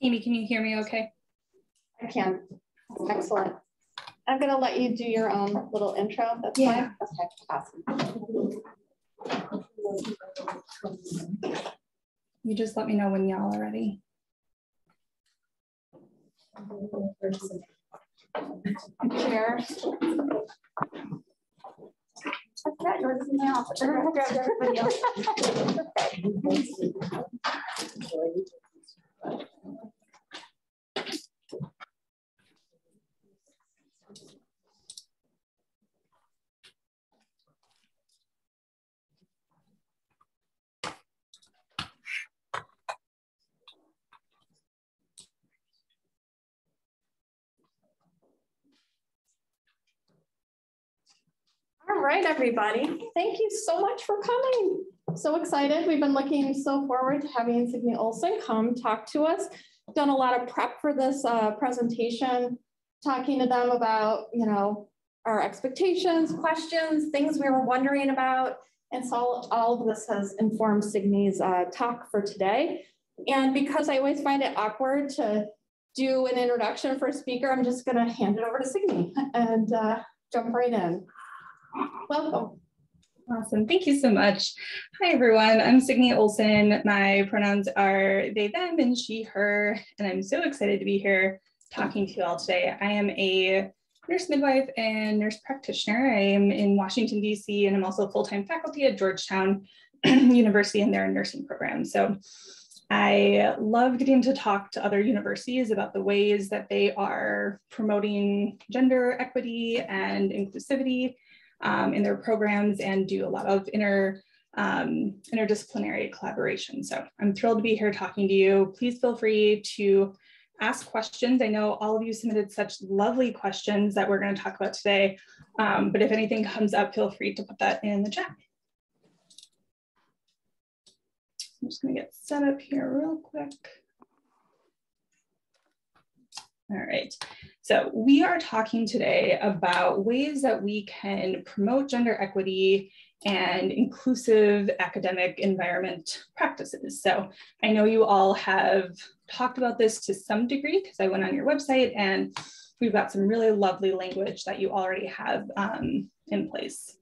Amy, can you hear me okay? I can. Excellent. I'm going to let you do your own little intro. That's yeah. fine. Okay, awesome. You just let me know when y'all are ready. Chair. I've got yours in my office. I grabbed everybody else. All right, everybody. Thank you so much for coming. So excited. We've been looking so forward to having Signey Olson come talk to us. Done a lot of prep for this uh, presentation, talking to them about, you know, our expectations, questions, things we were wondering about. And so all, all of this has informed Signey's uh, talk for today. And because I always find it awkward to do an introduction for a speaker, I'm just gonna hand it over to Signey and uh, jump right in. Welcome. Awesome. Thank you so much. Hi, everyone. I'm Signey Olson. My pronouns are they, them, and she, her, and I'm so excited to be here talking to you all today. I am a nurse midwife and nurse practitioner. I am in Washington, D.C., and I'm also full-time faculty at Georgetown University in their nursing program. So I love getting to talk to other universities about the ways that they are promoting gender equity and inclusivity um, in their programs and do a lot of inter, um, interdisciplinary collaboration. So I'm thrilled to be here talking to you. Please feel free to ask questions. I know all of you submitted such lovely questions that we're going to talk about today, um, but if anything comes up, feel free to put that in the chat. I'm just going to get set up here real quick. All right, so we are talking today about ways that we can promote gender equity and inclusive academic environment practices. So I know you all have talked about this to some degree because I went on your website and we've got some really lovely language that you already have um, in place.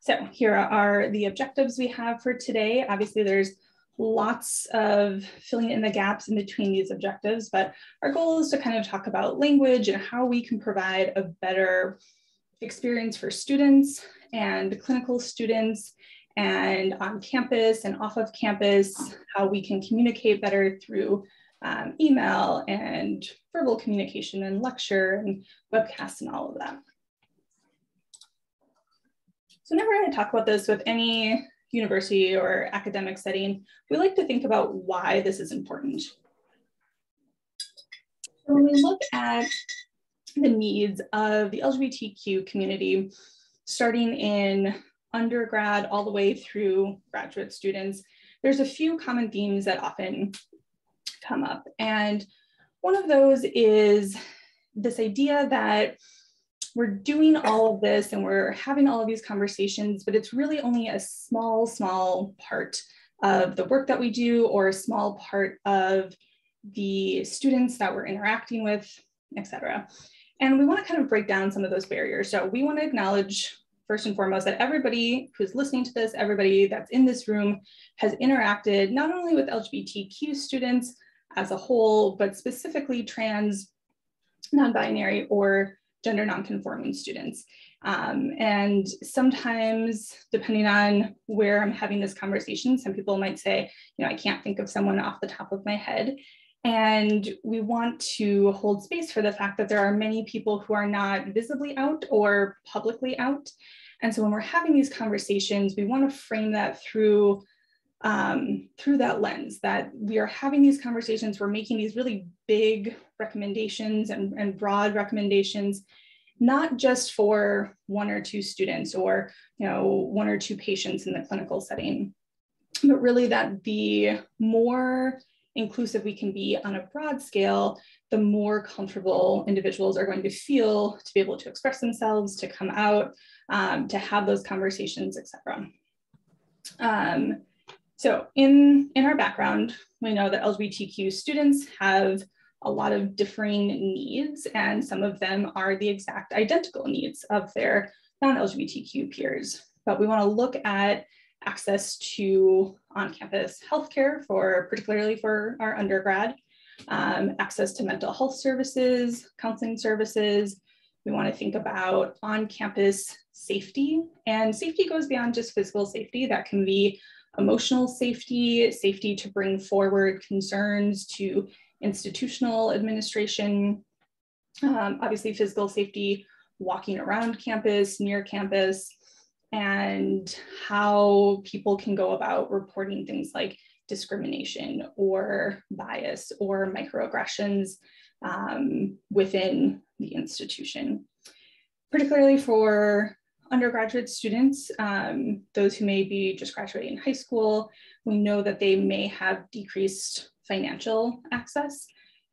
So here are the objectives we have for today. Obviously there's lots of filling in the gaps in between these objectives, but our goal is to kind of talk about language and how we can provide a better experience for students and clinical students and on campus and off of campus, how we can communicate better through um, email and verbal communication and lecture and webcasts and all of that. So whenever I talk about this with any university or academic setting, we like to think about why this is important. When we look at the needs of the LGBTQ community, starting in undergrad all the way through graduate students, there's a few common themes that often come up. And one of those is this idea that we're doing all of this and we're having all of these conversations, but it's really only a small, small part of the work that we do or a small part of the students that we're interacting with, et cetera. And we want to kind of break down some of those barriers. So we want to acknowledge first and foremost that everybody who's listening to this, everybody that's in this room has interacted not only with LGBTQ students as a whole, but specifically trans, non-binary, or gender nonconforming students. Um, and sometimes, depending on where I'm having this conversation, some people might say, you know, I can't think of someone off the top of my head. And we want to hold space for the fact that there are many people who are not visibly out or publicly out. And so when we're having these conversations, we want to frame that through um, through that lens that we are having these conversations, we're making these really big recommendations and, and broad recommendations, not just for one or two students or you know one or two patients in the clinical setting, but really that the more inclusive we can be on a broad scale, the more comfortable individuals are going to feel to be able to express themselves, to come out, um, to have those conversations, etc. Um, So in, in our background, we know that LGBTQ students have a lot of differing needs, and some of them are the exact identical needs of their non-LGBTQ peers. But we wanna look at access to on-campus healthcare for, particularly for our undergrad, um, access to mental health services, counseling services. We wanna think about on-campus safety, and safety goes beyond just physical safety. That can be emotional safety, safety to bring forward concerns to institutional administration, um, obviously physical safety, walking around campus, near campus, and how people can go about reporting things like discrimination or bias or microaggressions um, within the institution. Particularly for undergraduate students, um, those who may be just graduating high school, we know that they may have decreased financial access.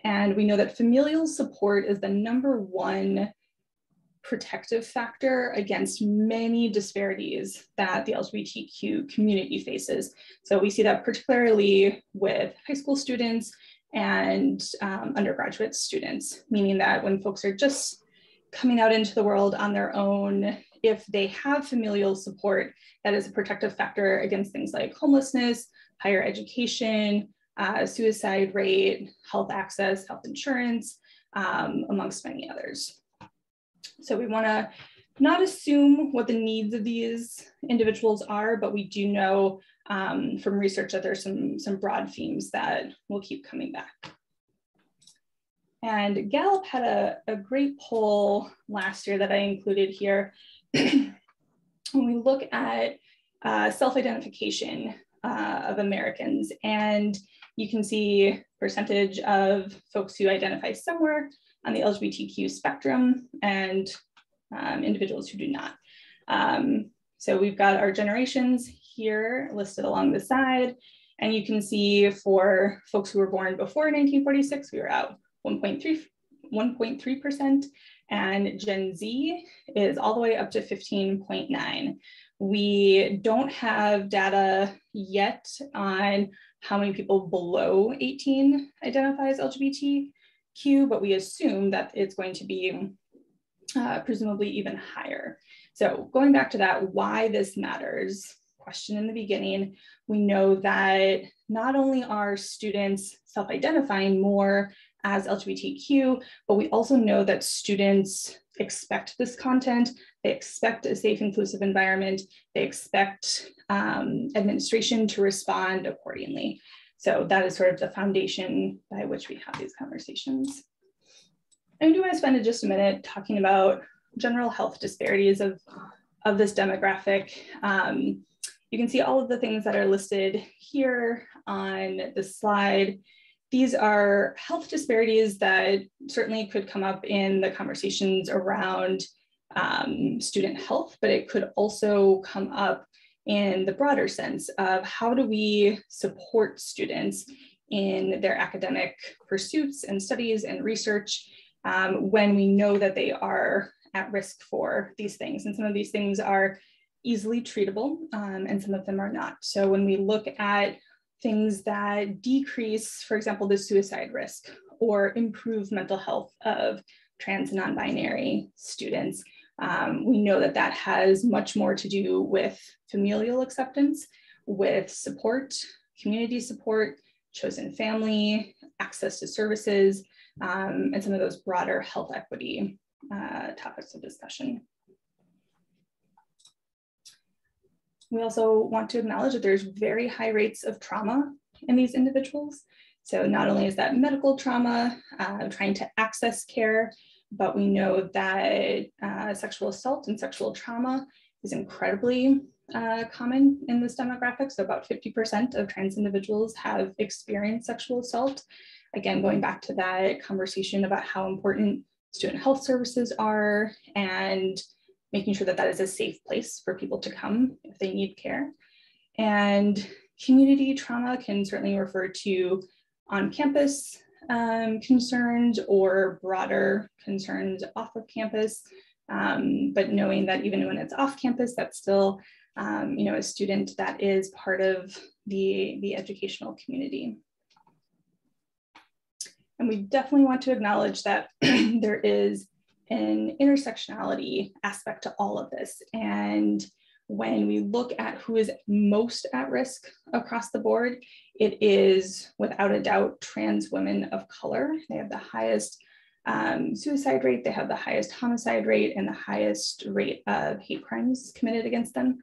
And we know that familial support is the number one protective factor against many disparities that the LGBTQ community faces. So we see that particularly with high school students and um, undergraduate students, meaning that when folks are just coming out into the world on their own, if they have familial support, that is a protective factor against things like homelessness, higher education, uh, suicide rate, health access, health insurance, um, amongst many others. So we wanna not assume what the needs of these individuals are, but we do know um, from research that there's some, some broad themes that will keep coming back. And Gallup had a, a great poll last year that I included here. when we look at uh, self-identification uh, of Americans, and you can see percentage of folks who identify somewhere on the LGBTQ spectrum and um, individuals who do not. Um, so we've got our generations here listed along the side, and you can see for folks who were born before 1946, we were at 1.3 1.3%, and Gen Z is all the way up to 15.9. We don't have data yet on how many people below 18 identify as LGBTQ, but we assume that it's going to be uh, presumably even higher. So going back to that, why this matters question in the beginning, we know that not only are students self-identifying more as LGBTQ, but we also know that students expect this content. They expect a safe, inclusive environment. They expect um, administration to respond accordingly. So that is sort of the foundation by which we have these conversations. I do want to spend just a minute talking about general health disparities of, of this demographic. Um, you can see all of the things that are listed here on the slide. These are health disparities that certainly could come up in the conversations around um, student health, but it could also come up in the broader sense of how do we support students in their academic pursuits and studies and research um, when we know that they are at risk for these things. And some of these things are easily treatable um, and some of them are not. So when we look at things that decrease, for example, the suicide risk or improve mental health of trans non-binary students. Um, we know that that has much more to do with familial acceptance, with support, community support, chosen family, access to services, um, and some of those broader health equity uh, topics of discussion. We also want to acknowledge that there's very high rates of trauma in these individuals. So not only is that medical trauma, uh, trying to access care, but we know that uh, sexual assault and sexual trauma is incredibly uh, common in this demographic. So about 50% of trans individuals have experienced sexual assault. Again, going back to that conversation about how important student health services are and making sure that that is a safe place for people to come if they need care. And community trauma can certainly refer to on-campus um, concerns or broader concerns off of campus. Um, but knowing that even when it's off campus, that's still um, you know, a student that is part of the, the educational community. And we definitely want to acknowledge that there is an intersectionality aspect to all of this. And when we look at who is most at risk across the board, it is without a doubt trans women of color. They have the highest um, suicide rate, they have the highest homicide rate, and the highest rate of hate crimes committed against them.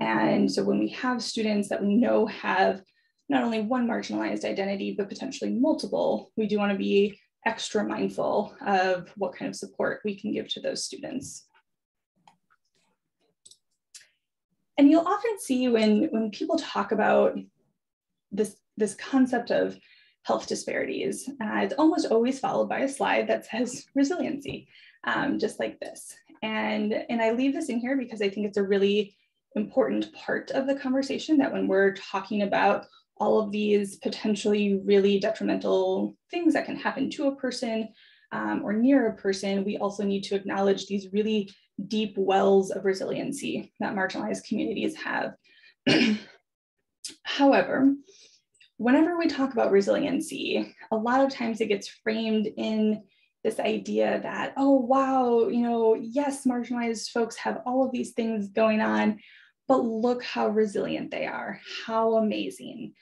And so when we have students that we know have not only one marginalized identity, but potentially multiple, we do want to be extra mindful of what kind of support we can give to those students. And you'll often see when, when people talk about this, this concept of health disparities, uh, it's almost always followed by a slide that says resiliency, um, just like this. And, and I leave this in here because I think it's a really important part of the conversation that when we're talking about all of these potentially really detrimental things that can happen to a person um, or near a person, we also need to acknowledge these really deep wells of resiliency that marginalized communities have. However, whenever we talk about resiliency, a lot of times it gets framed in this idea that, oh, wow, you know, yes, marginalized folks have all of these things going on, but look how resilient they are, how amazing.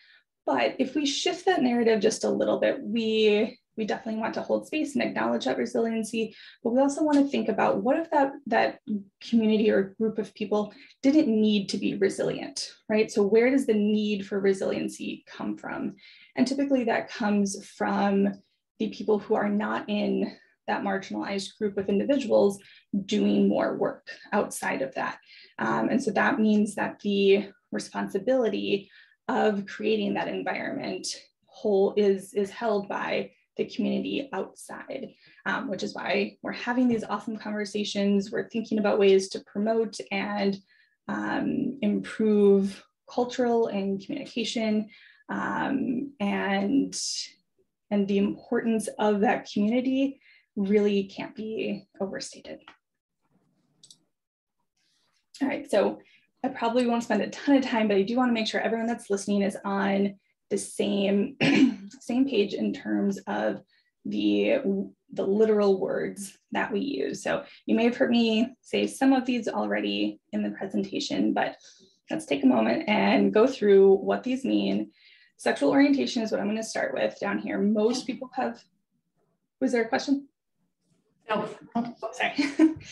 But if we shift that narrative just a little bit, we we definitely want to hold space and acknowledge that resiliency, but we also want to think about what if that, that community or group of people didn't need to be resilient, right? So where does the need for resiliency come from? And typically that comes from the people who are not in that marginalized group of individuals doing more work outside of that. Um, and so that means that the responsibility of creating that environment whole is, is held by the community outside, um, which is why we're having these awesome conversations. We're thinking about ways to promote and um, improve cultural and communication um, and, and the importance of that community really can't be overstated. All right, so I probably won't spend a ton of time, but I do want to make sure everyone that's listening is on the same, same page in terms of the, the literal words that we use. So you may have heard me say some of these already in the presentation, but let's take a moment and go through what these mean. Sexual orientation is what I'm going to start with down here. Most people have, was there a question? Oh, sorry.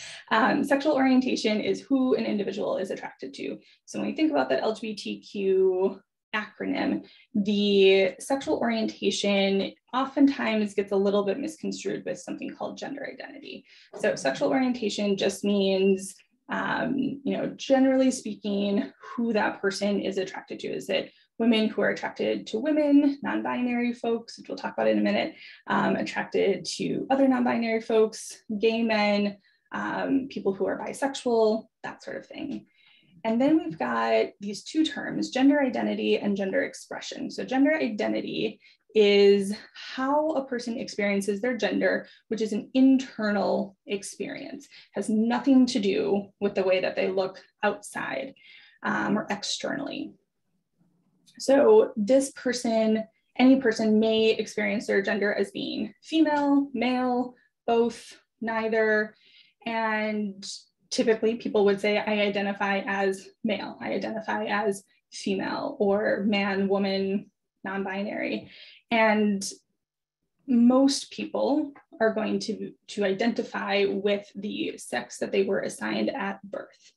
um, sexual orientation is who an individual is attracted to. So when we think about that LGBTQ acronym, the sexual orientation oftentimes gets a little bit misconstrued with something called gender identity. So sexual orientation just means, um, you know, generally speaking, who that person is attracted to. Is it women who are attracted to women, non-binary folks, which we'll talk about in a minute, um, attracted to other non-binary folks, gay men, um, people who are bisexual, that sort of thing. And then we've got these two terms, gender identity and gender expression. So gender identity is how a person experiences their gender, which is an internal experience, has nothing to do with the way that they look outside um, or externally. So this person, any person may experience their gender as being female, male, both, neither. And typically people would say, I identify as male, I identify as female or man, woman, non-binary. And most people are going to, to identify with the sex that they were assigned at birth.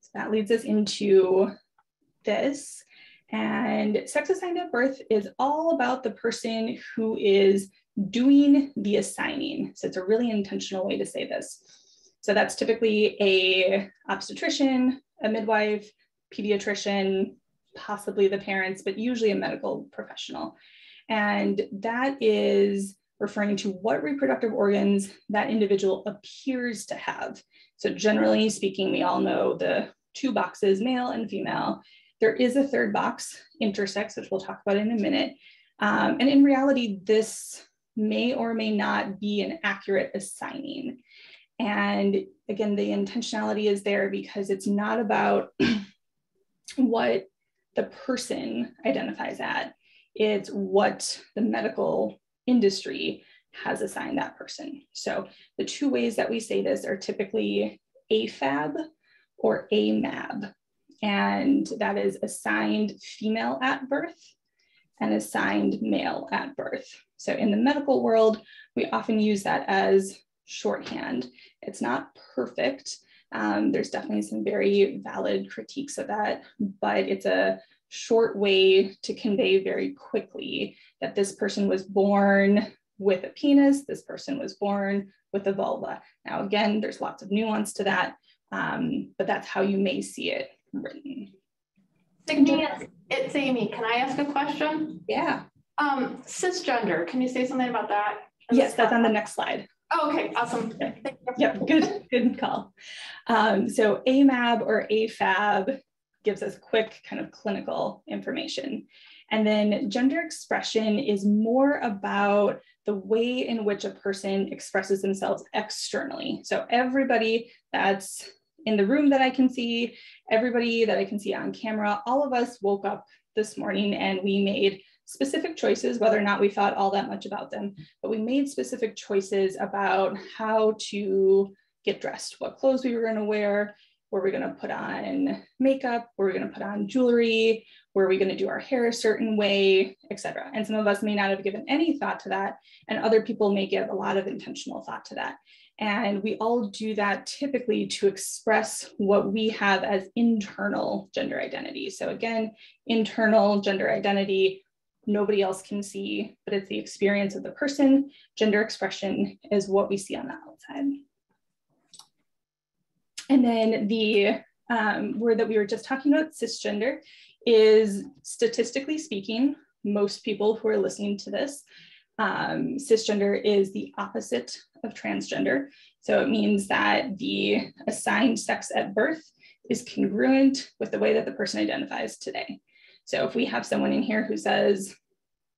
So that leads us into this. And sex assigned at birth is all about the person who is doing the assigning. So it's a really intentional way to say this. So that's typically a obstetrician, a midwife, pediatrician, possibly the parents, but usually a medical professional. And that is referring to what reproductive organs that individual appears to have. So generally speaking, we all know the two boxes, male and female, there is a third box, intersex, which we'll talk about in a minute. Um, and in reality, this may or may not be an accurate assigning. And again, the intentionality is there because it's not about what the person identifies at. It's what the medical industry has assigned that person. So the two ways that we say this are typically AFAB or AMAB, and that is assigned female at birth and assigned male at birth. So in the medical world, we often use that as shorthand. It's not perfect. Um, there's definitely some very valid critiques of that, but it's a short way to convey very quickly that this person was born with a penis, this person was born with a vulva. Now, again, there's lots of nuance to that, um, but that's how you may see it Signey, it's Amy. Can I ask a question? Yeah. Um, cisgender, can you say something about that? Yes, that's on the next slide. Oh, okay, awesome. Okay. Yep, good, good call. Um, so AMAB or AFAB gives us quick kind of clinical information. And then gender expression is more about the way in which a person expresses themselves externally. So everybody that's in the room that I can see, everybody that I can see on camera, all of us woke up this morning and we made specific choices, whether or not we thought all that much about them, but we made specific choices about how to get dressed, what clothes we were going to wear, were we going to put on makeup, were we going to put on jewelry, were we going to do our hair a certain way, etc. And some of us may not have given any thought to that, and other people may give a lot of intentional thought to that. And we all do that typically to express what we have as internal gender identity. So again, internal gender identity nobody else can see, but it's the experience of the person. Gender expression is what we see on the outside. And then the um, word that we were just talking about, cisgender, is statistically speaking, most people who are listening to this, um, cisgender is the opposite of transgender. So it means that the assigned sex at birth is congruent with the way that the person identifies today. So if we have someone in here who says,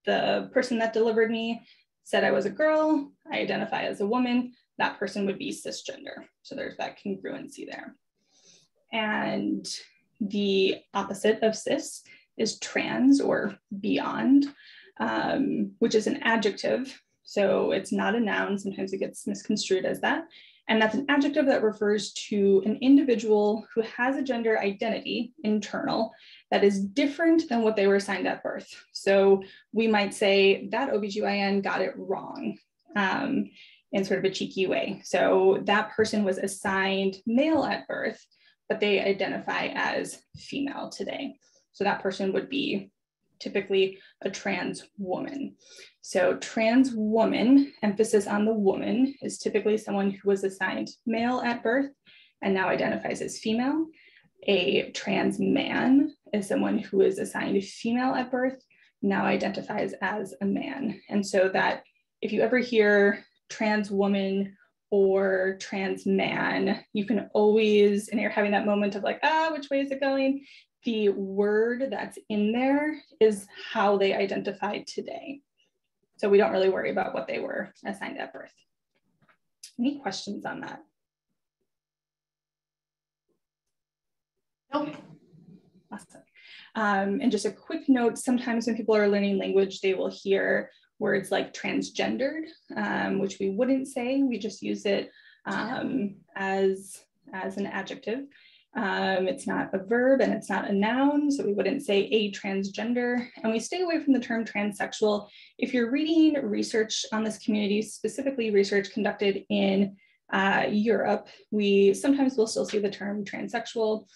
the person that delivered me said I was a girl, I identify as a woman, that person would be cisgender. So there's that congruency there. And the opposite of cis is trans or beyond, um, which is an adjective. So it's not a noun. Sometimes it gets misconstrued as that. And that's an adjective that refers to an individual who has a gender identity, internal, that is different than what they were assigned at birth. So we might say that OBGYN got it wrong um, in sort of a cheeky way. So that person was assigned male at birth, but they identify as female today. So that person would be typically a trans woman. So trans woman, emphasis on the woman, is typically someone who was assigned male at birth and now identifies as female. A trans man is someone who is assigned female at birth, now identifies as a man. And so that if you ever hear trans woman or trans man, you can always, and you're having that moment of like, ah, which way is it going? The word that's in there is how they identify today. So we don't really worry about what they were assigned at birth. Any questions on that? Nope. Awesome. Um, and just a quick note, sometimes when people are learning language, they will hear words like transgendered, um, which we wouldn't say, we just use it um, as, as an adjective. Um, it's not a verb and it's not a noun, so we wouldn't say a transgender. And we stay away from the term transsexual. If you're reading research on this community, specifically research conducted in uh, Europe, we sometimes will still see the term transsexual.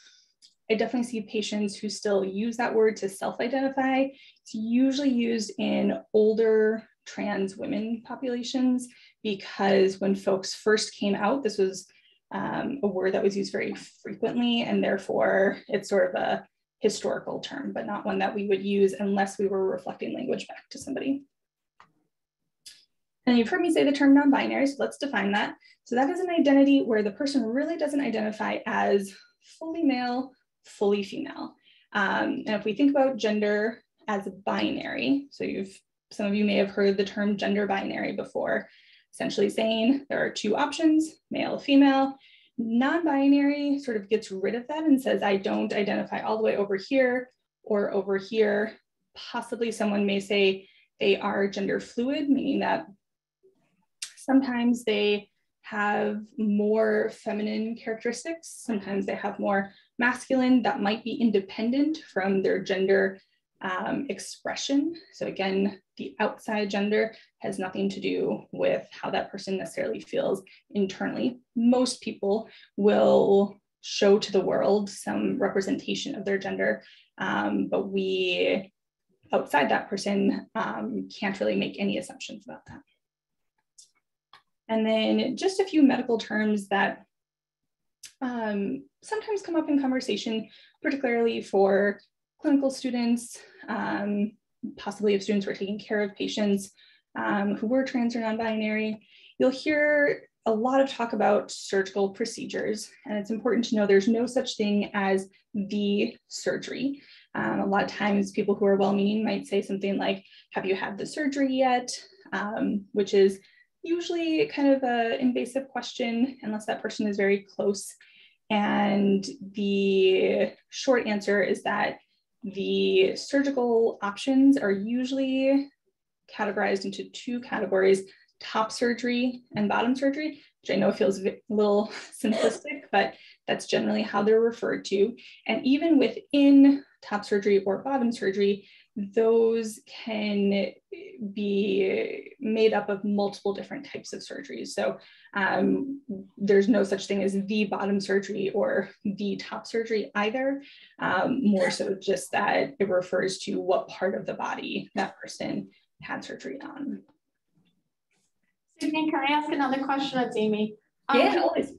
I definitely see patients who still use that word to self-identify. It's usually used in older trans women populations because when folks first came out, this was um, a word that was used very frequently, and therefore it's sort of a historical term, but not one that we would use unless we were reflecting language back to somebody. And you've heard me say the term non-binary, so let's define that. So that is an identity where the person really doesn't identify as fully male, fully female. Um, and if we think about gender as binary, so you've some of you may have heard the term gender binary before, essentially saying there are two options, male, female. Non-binary sort of gets rid of that and says, I don't identify all the way over here or over here, possibly someone may say they are gender fluid, meaning that sometimes they have more feminine characteristics, sometimes they have more masculine that might be independent from their gender um, expression. So again, the outside gender has nothing to do with how that person necessarily feels internally. Most people will show to the world some representation of their gender, um, but we outside that person um, can't really make any assumptions about that. And then just a few medical terms that um, sometimes come up in conversation, particularly for clinical students, um, possibly if students were taking care of patients um, who were trans or non-binary. You'll hear a lot of talk about surgical procedures, and it's important to know there's no such thing as the surgery. Um, a lot of times people who are well-meaning might say something like, have you had the surgery yet? Um, which is usually kind of an invasive question unless that person is very close. And the short answer is that the surgical options are usually categorized into two categories, top surgery and bottom surgery, which I know feels a little simplistic, but that's generally how they're referred to. And even within top surgery or bottom surgery, those can be made up of multiple different types of surgeries. So um, there's no such thing as the bottom surgery or the top surgery either. Um, more so just that it refers to what part of the body that person had surgery on. Signey, can I ask another question? It's Amy. Um, yeah, always.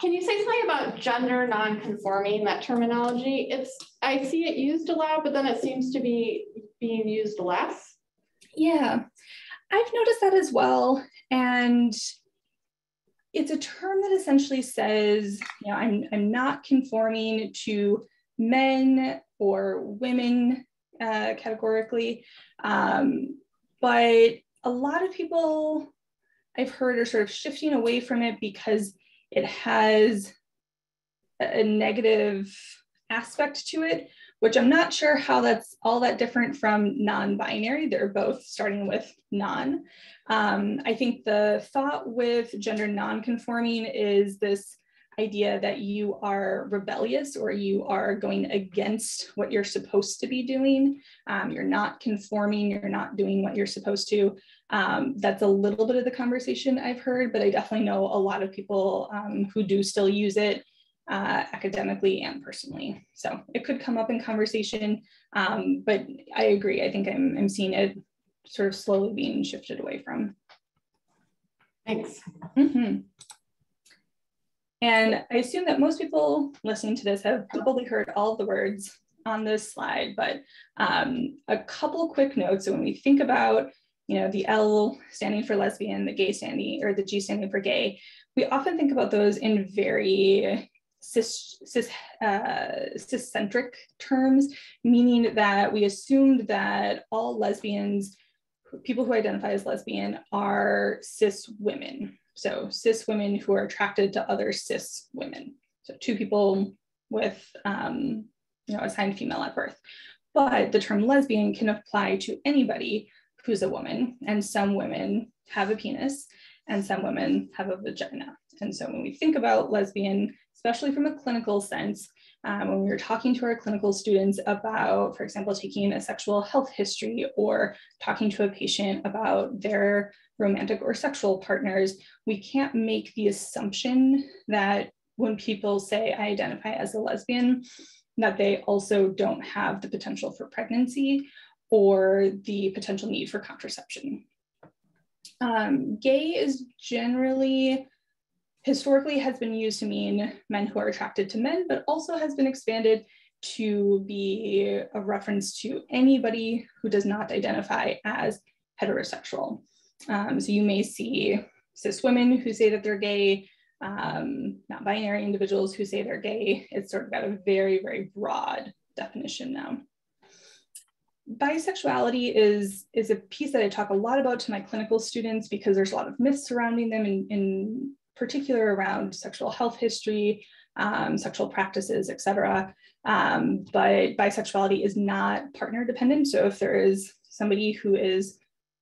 Can you say something about gender non-conforming, that terminology? It's I see it used a lot, but then it seems to be being used less. Yeah, I've noticed that as well. And it's a term that essentially says, you know, I'm, I'm not conforming to men or women uh, categorically. Um, but a lot of people I've heard are sort of shifting away from it because it has a negative aspect to it, which I'm not sure how that's all that different from non-binary. They're both starting with non. Um, I think the thought with gender non-conforming is this idea that you are rebellious or you are going against what you're supposed to be doing. Um, you're not conforming, you're not doing what you're supposed to. Um, that's a little bit of the conversation I've heard, but I definitely know a lot of people um, who do still use it uh, academically and personally. So it could come up in conversation, um, but I agree. I think I'm, I'm seeing it sort of slowly being shifted away from. Thanks. Mm -hmm. And I assume that most people listening to this have probably heard all the words on this slide, but um, a couple quick notes. So when we think about, you know, the L standing for lesbian, the gay standing, or the G standing for gay, we often think about those in very cis, cis, uh, ciscentric terms, meaning that we assumed that all lesbians, people who identify as lesbian, are cis women, so cis women who are attracted to other cis women. So two people with, um, you know, assigned female at birth. But the term lesbian can apply to anybody who's a woman. And some women have a penis and some women have a vagina. And so when we think about lesbian, especially from a clinical sense, um, when we were talking to our clinical students about, for example, taking a sexual health history or talking to a patient about their romantic or sexual partners, we can't make the assumption that when people say I identify as a lesbian, that they also don't have the potential for pregnancy or the potential need for contraception. Um, gay is generally historically has been used to mean men who are attracted to men, but also has been expanded to be a reference to anybody who does not identify as heterosexual. Um, so you may see cis women who say that they're gay, um, not binary individuals who say they're gay. It's sort of got a very, very broad definition now. Bisexuality is, is a piece that I talk a lot about to my clinical students because there's a lot of myths surrounding them in, in particular around sexual health history, um, sexual practices, et cetera. Um, but bisexuality is not partner dependent. So if there is somebody who is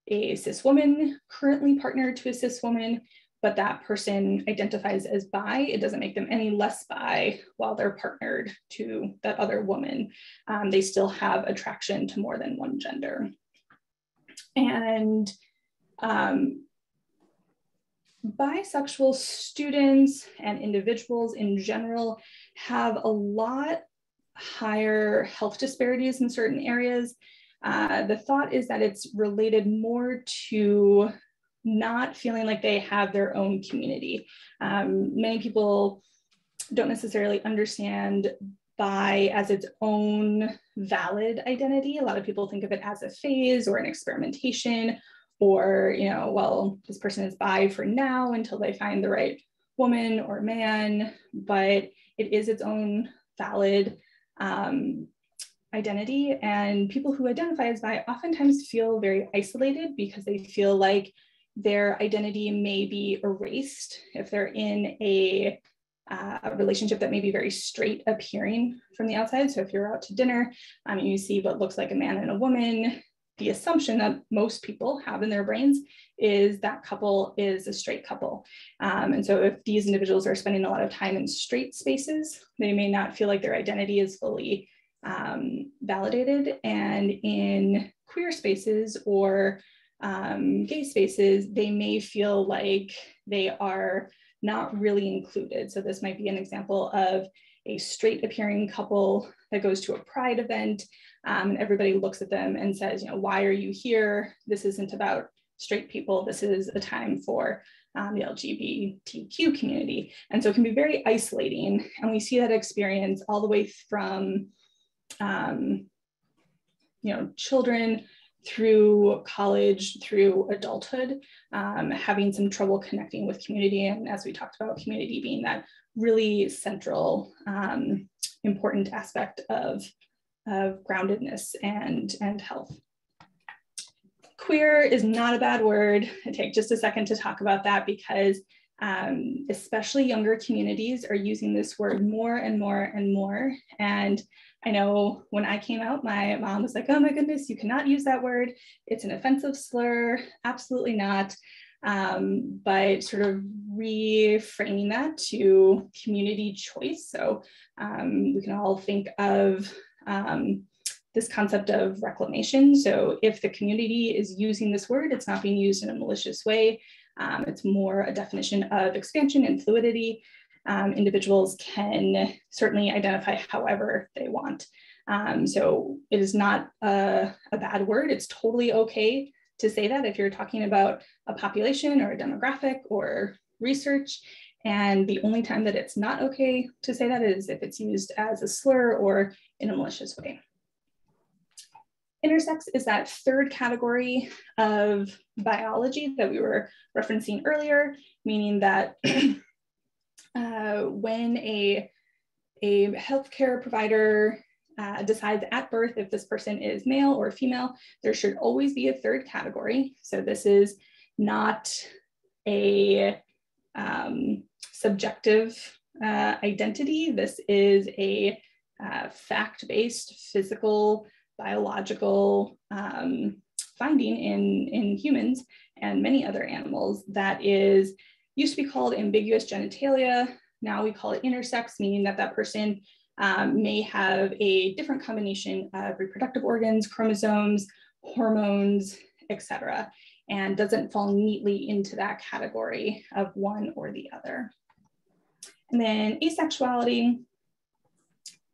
a cis woman currently partnered to a cis woman, but that person identifies as bi, it doesn't make them any less bi while they're partnered to that other woman. Um, they still have attraction to more than one gender. And um, bisexual students and individuals in general have a lot higher health disparities in certain areas. Uh, the thought is that it's related more to not feeling like they have their own community. Um, many people don't necessarily understand bi as its own valid identity. A lot of people think of it as a phase or an experimentation, or, you know, well, this person is bi for now until they find the right woman or man, but it is its own valid um, identity. And people who identify as bi oftentimes feel very isolated because they feel like their identity may be erased if they're in a, uh, a relationship that may be very straight appearing from the outside. So if you're out to dinner um, you see what looks like a man and a woman, the assumption that most people have in their brains is that couple is a straight couple. Um, and so if these individuals are spending a lot of time in straight spaces, they may not feel like their identity is fully um, validated. And in queer spaces or um, gay spaces, they may feel like they are not really included. So this might be an example of a straight appearing couple that goes to a pride event um, and everybody looks at them and says, you know, why are you here? This isn't about straight people. This is a time for um, the LGBTQ community. And so it can be very isolating. And we see that experience all the way from, um, you know, children through college, through adulthood, um, having some trouble connecting with community. And as we talked about, community being that really central, um, important aspect of, of groundedness and, and health. Queer is not a bad word. I take just a second to talk about that because um, especially younger communities are using this word more and more and more. And I know when I came out, my mom was like, oh my goodness, you cannot use that word. It's an offensive slur. Absolutely not. Um, but sort of reframing that to community choice. So um, we can all think of um, this concept of reclamation. So if the community is using this word, it's not being used in a malicious way. Um, it's more a definition of expansion and fluidity um, individuals can certainly identify however they want. Um, so it is not a, a, bad word. It's totally okay to say that if you're talking about a population or a demographic or research. And the only time that it's not okay to say that is if it's used as a slur or in a malicious way. Intersex is that third category of biology that we were referencing earlier, meaning that uh, when a, a healthcare provider uh, decides at birth if this person is male or female, there should always be a third category. So this is not a um, subjective uh, identity. This is a uh, fact-based physical, biological um, finding in, in humans and many other animals that is used to be called ambiguous genitalia. Now we call it intersex, meaning that that person um, may have a different combination of reproductive organs, chromosomes, hormones, etc., and doesn't fall neatly into that category of one or the other. And then asexuality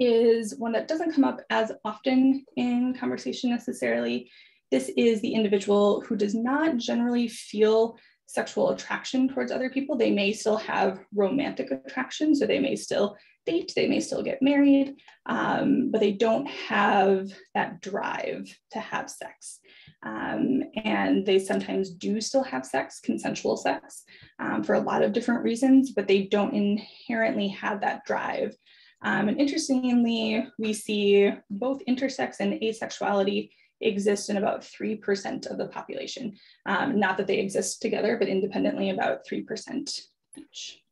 is one that doesn't come up as often in conversation necessarily. This is the individual who does not generally feel sexual attraction towards other people. They may still have romantic attraction, so they may still date, they may still get married, um, but they don't have that drive to have sex. Um, and they sometimes do still have sex, consensual sex, um, for a lot of different reasons, but they don't inherently have that drive. Um, and interestingly, we see both intersex and asexuality exist in about 3% of the population. Um, not that they exist together, but independently about 3% each.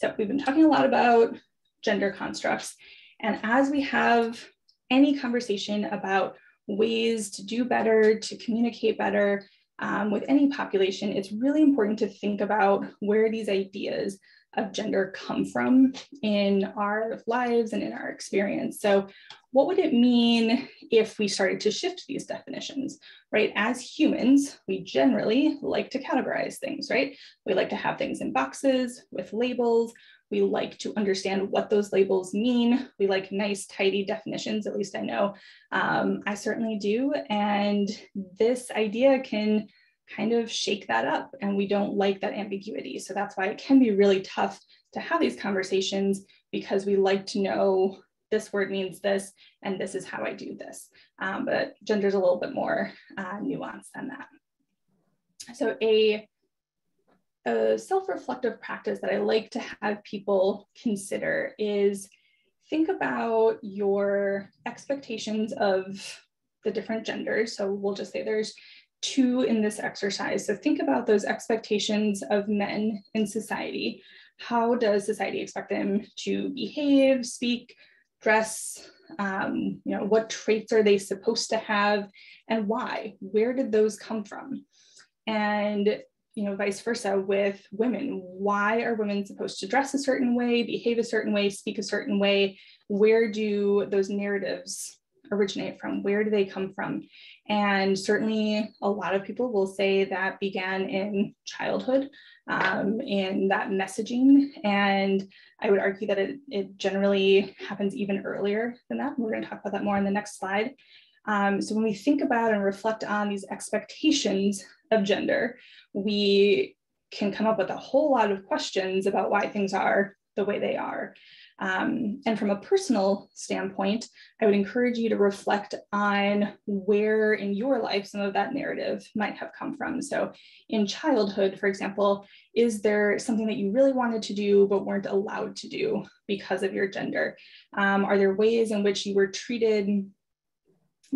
So we've been talking a lot about gender constructs. And as we have any conversation about ways to do better, to communicate better um, with any population, it's really important to think about where these ideas of gender come from in our lives and in our experience. So what would it mean if we started to shift these definitions, right? As humans, we generally like to categorize things, right? We like to have things in boxes with labels. We like to understand what those labels mean. We like nice, tidy definitions, at least I know um, I certainly do. And this idea can kind of shake that up and we don't like that ambiguity. So that's why it can be really tough to have these conversations because we like to know this word means this and this is how I do this. Um, but gender is a little bit more uh, nuanced than that. So a, a self-reflective practice that I like to have people consider is think about your expectations of the different genders. So we'll just say there's two in this exercise. So think about those expectations of men in society. How does society expect them to behave, speak, dress? Um, you know, what traits are they supposed to have and why? Where did those come from? And you know, vice versa with women. Why are women supposed to dress a certain way, behave a certain way, speak a certain way? Where do those narratives originate from? Where do they come from? And certainly a lot of people will say that began in childhood um, in that messaging. And I would argue that it, it generally happens even earlier than that. We're gonna talk about that more in the next slide. Um, so when we think about and reflect on these expectations of gender, we can come up with a whole lot of questions about why things are the way they are. Um, and from a personal standpoint, I would encourage you to reflect on where in your life some of that narrative might have come from. So, in childhood, for example, is there something that you really wanted to do but weren't allowed to do because of your gender? Um, are there ways in which you were treated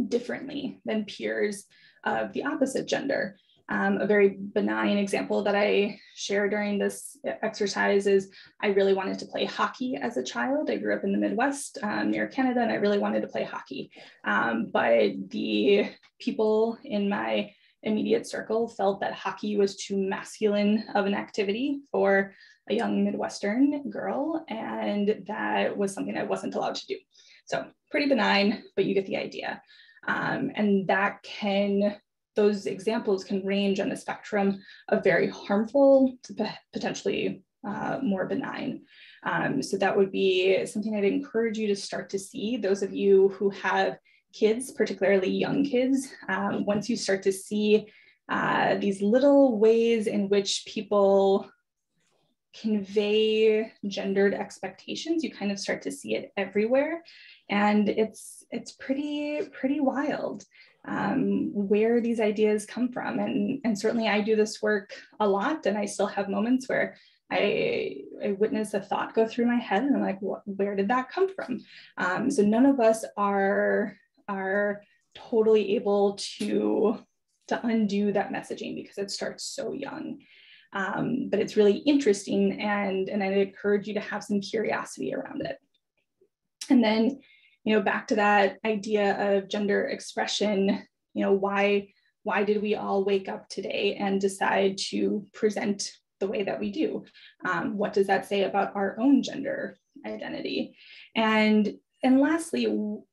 differently than peers of the opposite gender? Um, a very benign example that I share during this exercise is I really wanted to play hockey as a child. I grew up in the Midwest um, near Canada and I really wanted to play hockey. Um, but the people in my immediate circle felt that hockey was too masculine of an activity for a young Midwestern girl. And that was something I wasn't allowed to do. So pretty benign, but you get the idea. Um, and that can those examples can range on the spectrum of very harmful to potentially uh, more benign. Um, so that would be something I'd encourage you to start to see. Those of you who have kids, particularly young kids, um, once you start to see uh, these little ways in which people convey gendered expectations, you kind of start to see it everywhere. And it's, it's pretty, pretty wild um, where these ideas come from. And, and certainly I do this work a lot and I still have moments where I, I witness a thought go through my head and I'm like, where did that come from? Um, so none of us are, are totally able to, to undo that messaging because it starts so young. Um, but it's really interesting and, and I encourage you to have some curiosity around it. And then you know, back to that idea of gender expression, you know, why, why did we all wake up today and decide to present the way that we do? Um, what does that say about our own gender identity? And, and lastly,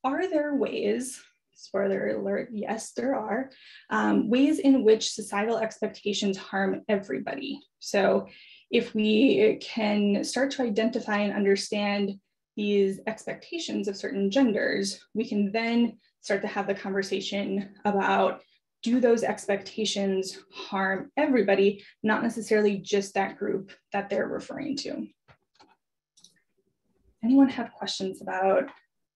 are there ways, spoiler alert, yes, there are, um, ways in which societal expectations harm everybody. So if we can start to identify and understand these expectations of certain genders, we can then start to have the conversation about do those expectations harm everybody, not necessarily just that group that they're referring to. Anyone have questions about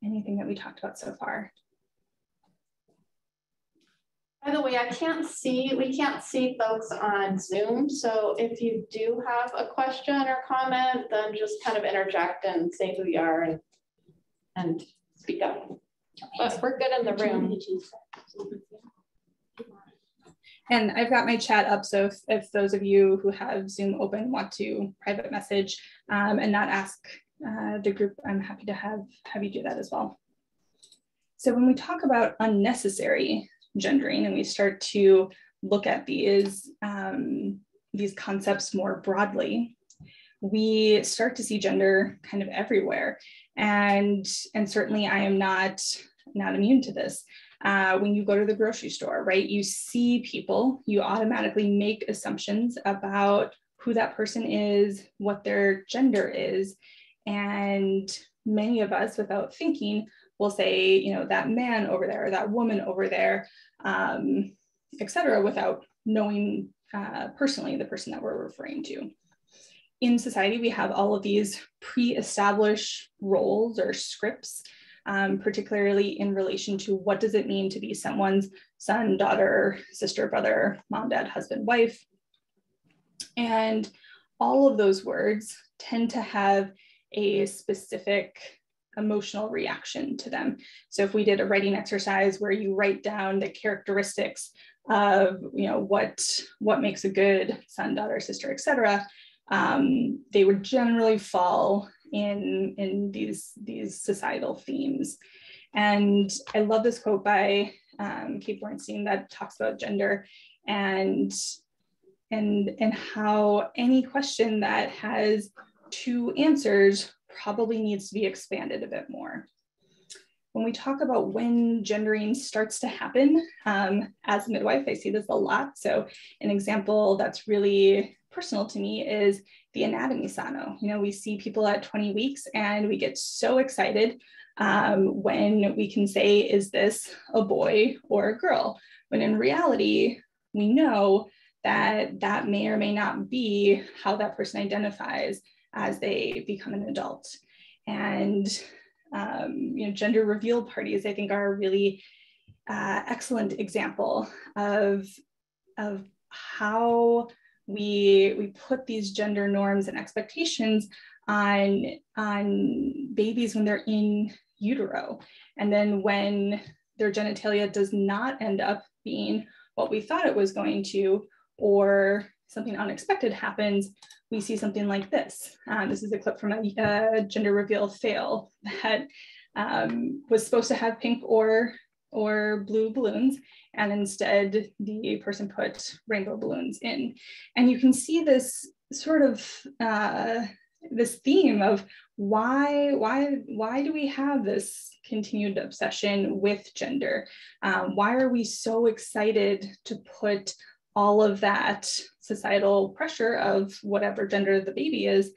anything that we talked about so far? By the way, I can't see, we can't see folks on Zoom. So if you do have a question or comment, then just kind of interject and say who you are and, and speak up. But we're good in the room. And I've got my chat up, so if, if those of you who have Zoom open want to private message um, and not ask uh, the group, I'm happy to have, have you do that as well. So when we talk about unnecessary gendering and we start to look at these, um, these concepts more broadly, we start to see gender kind of everywhere. And, and certainly I am not, not immune to this. Uh, when you go to the grocery store, right? You see people, you automatically make assumptions about who that person is, what their gender is. And many of us, without thinking, will say, you know, that man over there, or that woman over there, um, etc., without knowing uh, personally the person that we're referring to. In society, we have all of these pre-established roles or scripts um, particularly in relation to what does it mean to be someone's son, daughter, sister, brother, mom, dad, husband, wife. And all of those words tend to have a specific emotional reaction to them. So if we did a writing exercise where you write down the characteristics of you know what what makes a good son, daughter, sister, etc., um, they would generally fall in, in these, these societal themes. And I love this quote by um, Kate Bornstein that talks about gender and, and, and how any question that has two answers probably needs to be expanded a bit more. When we talk about when gendering starts to happen, um, as a midwife, I see this a lot. So an example that's really personal to me is the anatomy sono. You know, we see people at 20 weeks and we get so excited um, when we can say, is this a boy or a girl? When in reality, we know that that may or may not be how that person identifies as they become an adult. And um, you know, gender reveal parties, I think, are a really uh, excellent example of, of how we we put these gender norms and expectations on on babies when they're in utero and then when their genitalia does not end up being what we thought it was going to or something unexpected happens we see something like this um, this is a clip from a, a gender reveal fail that um, was supposed to have pink or or blue balloons and instead the person put rainbow balloons in. And you can see this sort of uh, this theme of why why why do we have this continued obsession with gender? Um, why are we so excited to put all of that societal pressure of whatever gender the baby is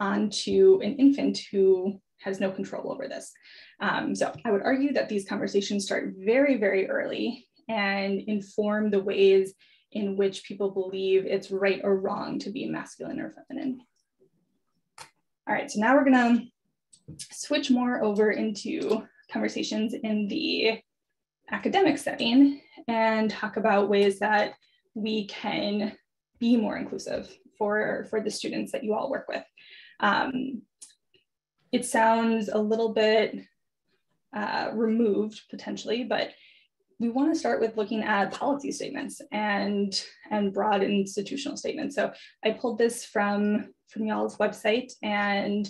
onto an infant who has no control over this. Um, so I would argue that these conversations start very, very early and inform the ways in which people believe it's right or wrong to be masculine or feminine. All right, so now we're gonna switch more over into conversations in the academic setting and talk about ways that we can be more inclusive for, for the students that you all work with. Um, it sounds a little bit uh, removed potentially, but we want to start with looking at policy statements and and broad institutional statements. So I pulled this from from y'all's website and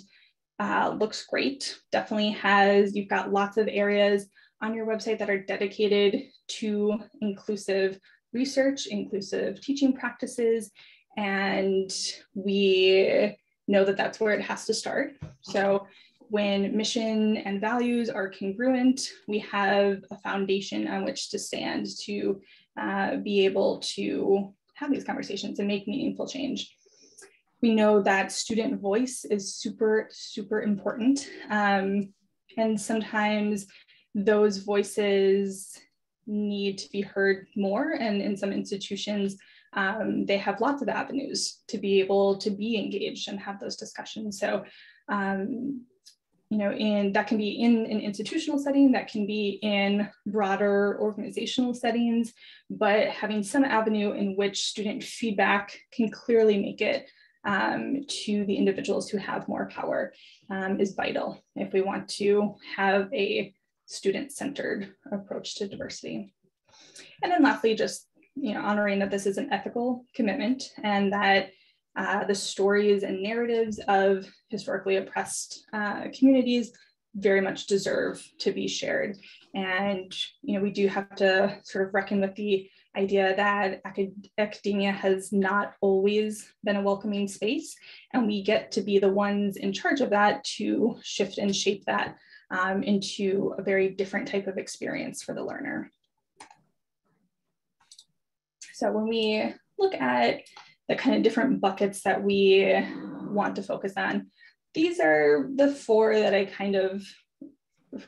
uh, looks great. Definitely has you've got lots of areas on your website that are dedicated to inclusive research, inclusive teaching practices, and we know that that's where it has to start. So when mission and values are congruent, we have a foundation on which to stand to uh, be able to have these conversations and make meaningful change. We know that student voice is super, super important. Um, and sometimes those voices need to be heard more. And in some institutions, um, they have lots of avenues to be able to be engaged and have those discussions. So um, you know, in that can be in an institutional setting, that can be in broader organizational settings, but having some avenue in which student feedback can clearly make it um, to the individuals who have more power um, is vital if we want to have a student-centered approach to diversity. And then lastly, just you know, honoring that this is an ethical commitment and that uh, the stories and narratives of historically oppressed uh, communities very much deserve to be shared. And you know, we do have to sort of reckon with the idea that acad academia has not always been a welcoming space, and we get to be the ones in charge of that to shift and shape that um, into a very different type of experience for the learner. So when we look at the kind of different buckets that we want to focus on, these are the four that I kind of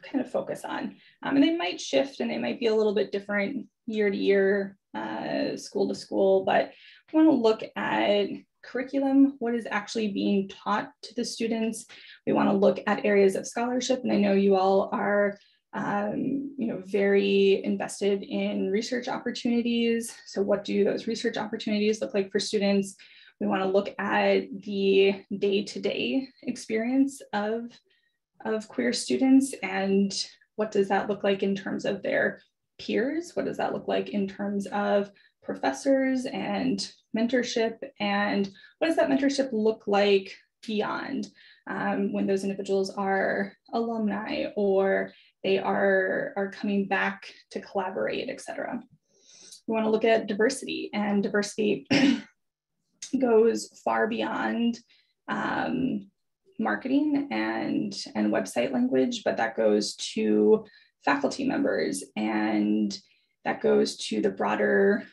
kind of focus on. Um, and they might shift and they might be a little bit different year to year, uh, school to school, but I want to look at curriculum, what is actually being taught to the students. We want to look at areas of scholarship, and I know you all are um, you know, very invested in research opportunities. So what do those research opportunities look like for students? We want to look at the day-to-day -day experience of, of queer students and what does that look like in terms of their peers? What does that look like in terms of professors and mentorship? And what does that mentorship look like beyond um, when those individuals are alumni or they are, are coming back to collaborate, et cetera. We wanna look at diversity and diversity goes far beyond um, marketing and, and website language, but that goes to faculty members and that goes to the broader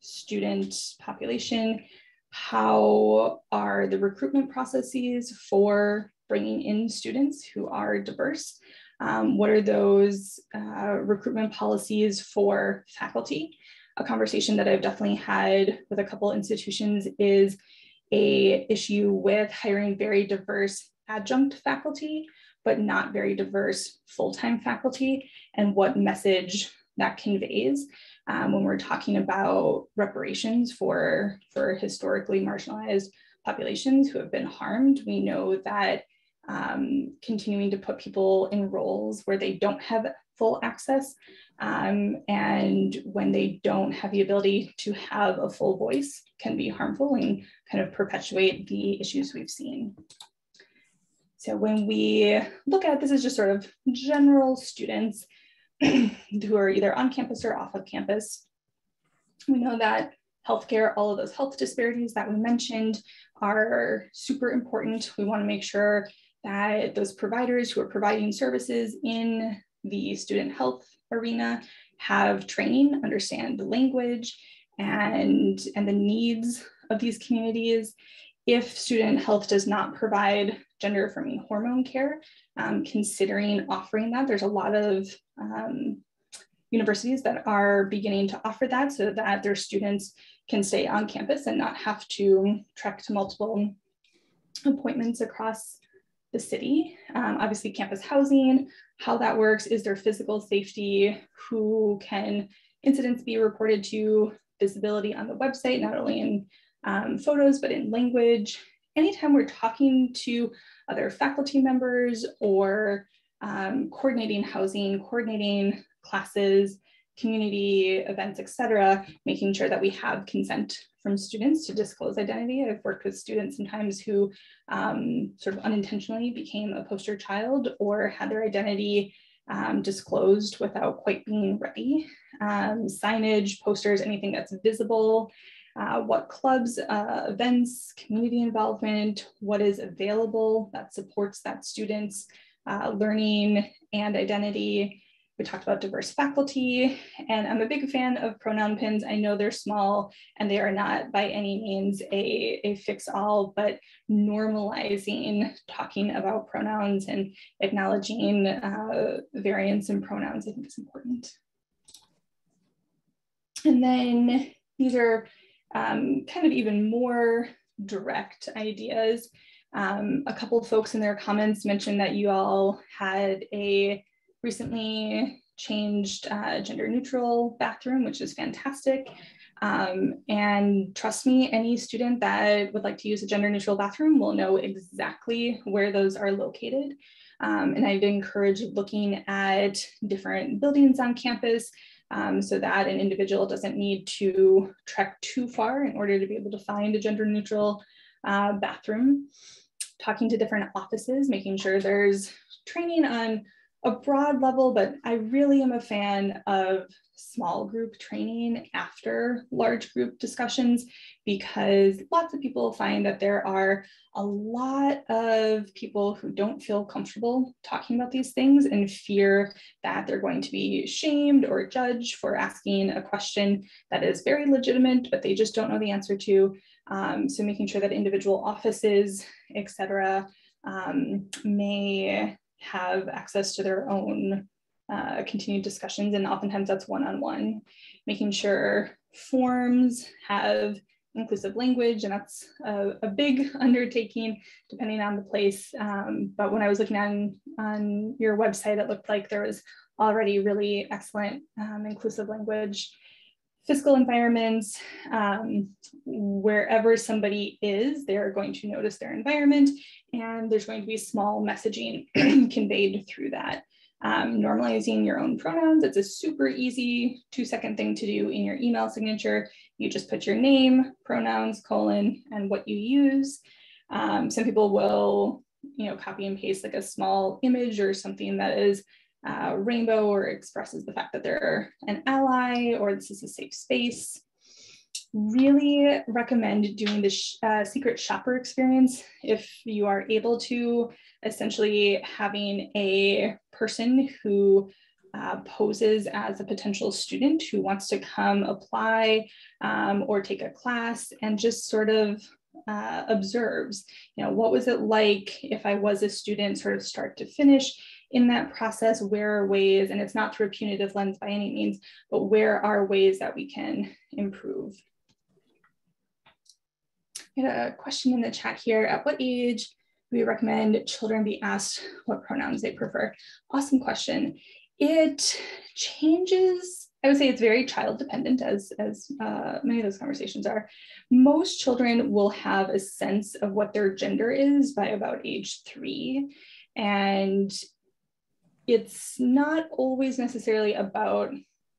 student population. How are the recruitment processes for bringing in students who are diverse? Um, what are those uh, recruitment policies for faculty? A conversation that I've definitely had with a couple institutions is a issue with hiring very diverse adjunct faculty, but not very diverse full-time faculty and what message that conveys um, when we're talking about reparations for, for historically marginalized populations who have been harmed. We know that um, continuing to put people in roles where they don't have full access um, and when they don't have the ability to have a full voice can be harmful and kind of perpetuate the issues we've seen. So when we look at this is just sort of general students who are either on campus or off of campus. We know that healthcare, all of those health disparities that we mentioned are super important. We wanna make sure that those providers who are providing services in the student health arena have training, understand the language and, and the needs of these communities. If student health does not provide gender affirming hormone care, um, considering offering that, there's a lot of um, universities that are beginning to offer that so that their students can stay on campus and not have to trek to multiple appointments across the city. Um, obviously campus housing, how that works, is there physical safety, who can incidents be reported to, visibility on the website, not only in um, photos, but in language. Anytime we're talking to other faculty members or um, coordinating housing, coordinating classes, community events, et cetera, making sure that we have consent from students to disclose identity. I've worked with students sometimes who um, sort of unintentionally became a poster child or had their identity um, disclosed without quite being ready. Um, signage, posters, anything that's visible, uh, what clubs, uh, events, community involvement, what is available that supports that student's uh, learning and identity, we talked about diverse faculty, and I'm a big fan of pronoun pins. I know they're small and they are not by any means a, a fix-all, but normalizing talking about pronouns and acknowledging uh, variance in pronouns, I think is important. And then these are um, kind of even more direct ideas. Um, a couple of folks in their comments mentioned that you all had a recently changed uh, gender neutral bathroom, which is fantastic. Um, and trust me, any student that would like to use a gender neutral bathroom will know exactly where those are located. Um, and I'd encourage looking at different buildings on campus um, so that an individual doesn't need to trek too far in order to be able to find a gender neutral uh, bathroom. Talking to different offices, making sure there's training on a broad level, but I really am a fan of small group training after large group discussions because lots of people find that there are a lot of people who don't feel comfortable talking about these things and fear that they're going to be shamed or judged for asking a question that is very legitimate, but they just don't know the answer to. Um, so making sure that individual offices, et cetera, um, may have access to their own uh, continued discussions, and oftentimes that's one-on-one, making sure forms have inclusive language, and that's a, a big undertaking depending on the place. Um, but when I was looking on, on your website, it looked like there was already really excellent um, inclusive language. Physical environments, um, wherever somebody is, they're going to notice their environment and there's going to be small messaging conveyed through that. Um, normalizing your own pronouns, it's a super easy two second thing to do in your email signature. You just put your name, pronouns, colon, and what you use. Um, some people will, you know, copy and paste like a small image or something that is uh, rainbow or expresses the fact that they're an ally or this is a safe space. Really recommend doing the sh uh, secret shopper experience if you are able to, essentially having a person who uh, poses as a potential student who wants to come apply um, or take a class and just sort of uh, observes, you know, what was it like if I was a student sort of start to finish in that process, where are ways, and it's not through a punitive lens by any means, but where are ways that we can improve I had a question in the chat here. At what age do we recommend children be asked what pronouns they prefer? Awesome question. It changes, I would say it's very child dependent as, as uh, many of those conversations are. Most children will have a sense of what their gender is by about age three. And it's not always necessarily about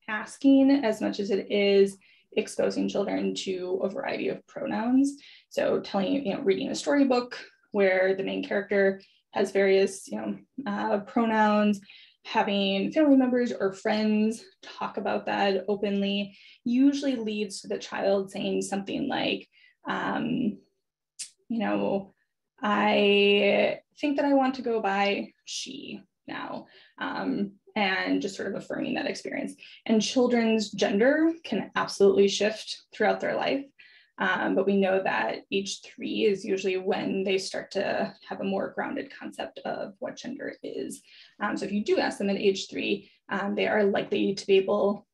asking as much as it is exposing children to a variety of pronouns. So telling you, know, reading a storybook where the main character has various, you know, uh, pronouns, having family members or friends talk about that openly usually leads to the child saying something like, um, you know, I think that I want to go by she now. Um, and just sort of affirming that experience. And children's gender can absolutely shift throughout their life. Um, but we know that age three is usually when they start to have a more grounded concept of what gender is. Um, so if you do ask them at age three, um, they are likely to be able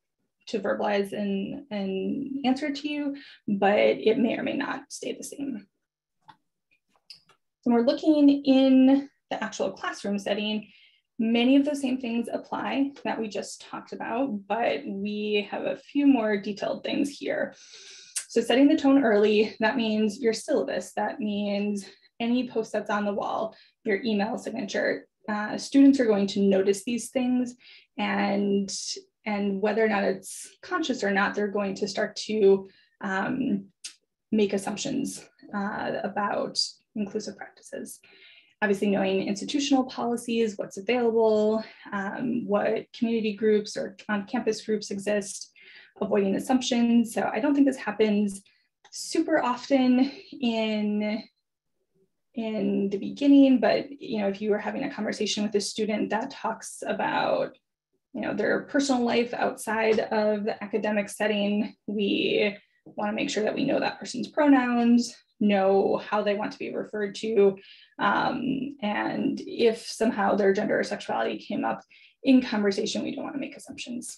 to verbalize and, and answer to you, but it may or may not stay the same. So we're looking in the actual classroom setting, Many of the same things apply that we just talked about, but we have a few more detailed things here. So setting the tone early, that means your syllabus, that means any post that's on the wall, your email signature. Uh, students are going to notice these things and, and whether or not it's conscious or not, they're going to start to um, make assumptions uh, about inclusive practices obviously knowing institutional policies, what's available, um, what community groups or on-campus groups exist, avoiding assumptions. So I don't think this happens super often in in the beginning, but you know, if you were having a conversation with a student that talks about you know their personal life outside of the academic setting, we want to make sure that we know that person's pronouns, know how they want to be referred to, um, and if somehow their gender or sexuality came up in conversation, we don't want to make assumptions.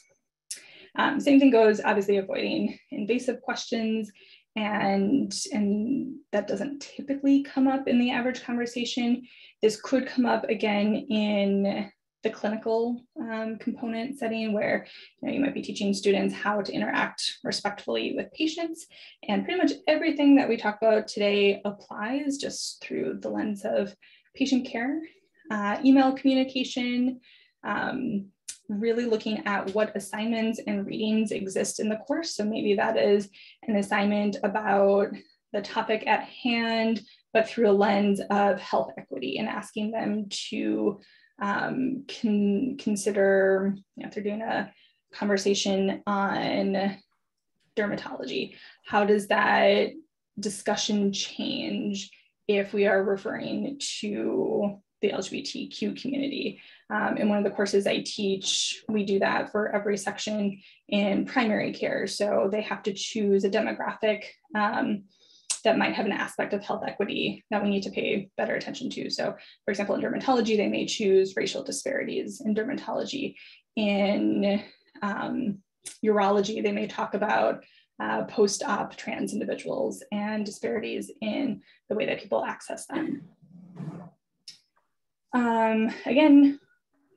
Um, same thing goes, obviously avoiding invasive questions and, and that doesn't typically come up in the average conversation. This could come up again in the clinical um, component setting where you, know, you might be teaching students how to interact respectfully with patients. And pretty much everything that we talk about today applies just through the lens of patient care, uh, email communication, um, really looking at what assignments and readings exist in the course. So maybe that is an assignment about the topic at hand, but through a lens of health equity and asking them to um, can consider, you know, if they're doing a conversation on dermatology, how does that discussion change if we are referring to the LGBTQ community? Um, in one of the courses I teach, we do that for every section in primary care. So they have to choose a demographic um, that might have an aspect of health equity that we need to pay better attention to. So, for example, in dermatology, they may choose racial disparities in dermatology. In um, urology, they may talk about uh, post op trans individuals and disparities in the way that people access them. Um, again,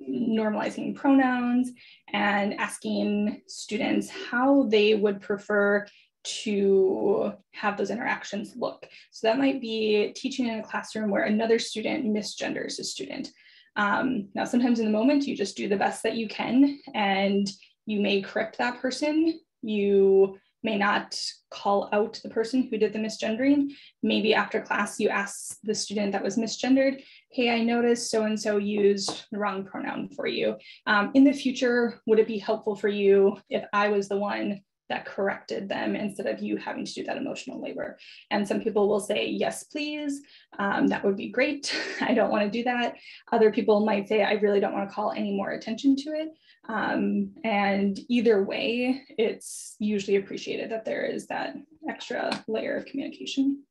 normalizing pronouns and asking students how they would prefer to have those interactions look. So that might be teaching in a classroom where another student misgenders a student. Um, now, sometimes in the moment, you just do the best that you can and you may correct that person. You may not call out the person who did the misgendering. Maybe after class, you ask the student that was misgendered, hey, I noticed so-and-so used the wrong pronoun for you. Um, in the future, would it be helpful for you if I was the one that corrected them instead of you having to do that emotional labor. And some people will say, yes, please, um, that would be great. I don't want to do that. Other people might say, I really don't want to call any more attention to it. Um, and either way, it's usually appreciated that there is that extra layer of communication.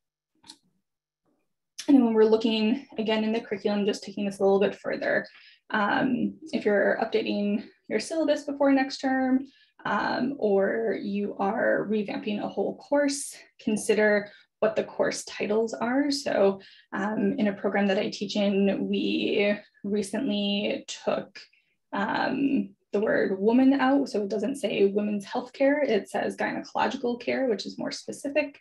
And then when we're looking again in the curriculum, just taking this a little bit further, um, if you're updating your syllabus before next term, um, or you are revamping a whole course, consider what the course titles are. So um, in a program that I teach in, we recently took um, the word woman out. So it doesn't say women's health care, it says gynecological care, which is more specific.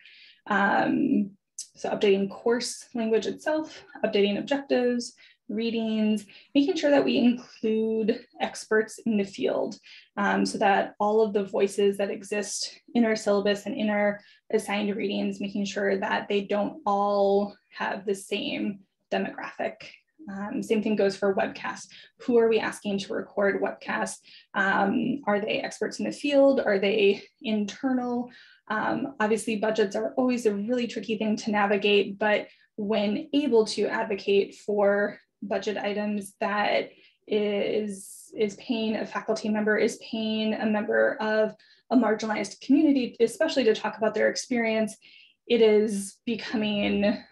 Um, so updating course language itself, updating objectives, readings, making sure that we include experts in the field um, so that all of the voices that exist in our syllabus and in our assigned readings, making sure that they don't all have the same demographic. Um, same thing goes for webcasts. Who are we asking to record webcasts? Um, are they experts in the field? Are they internal? Um, obviously, budgets are always a really tricky thing to navigate, but when able to advocate for budget items that is, is paying a faculty member, is paying a member of a marginalized community, especially to talk about their experience, it is becoming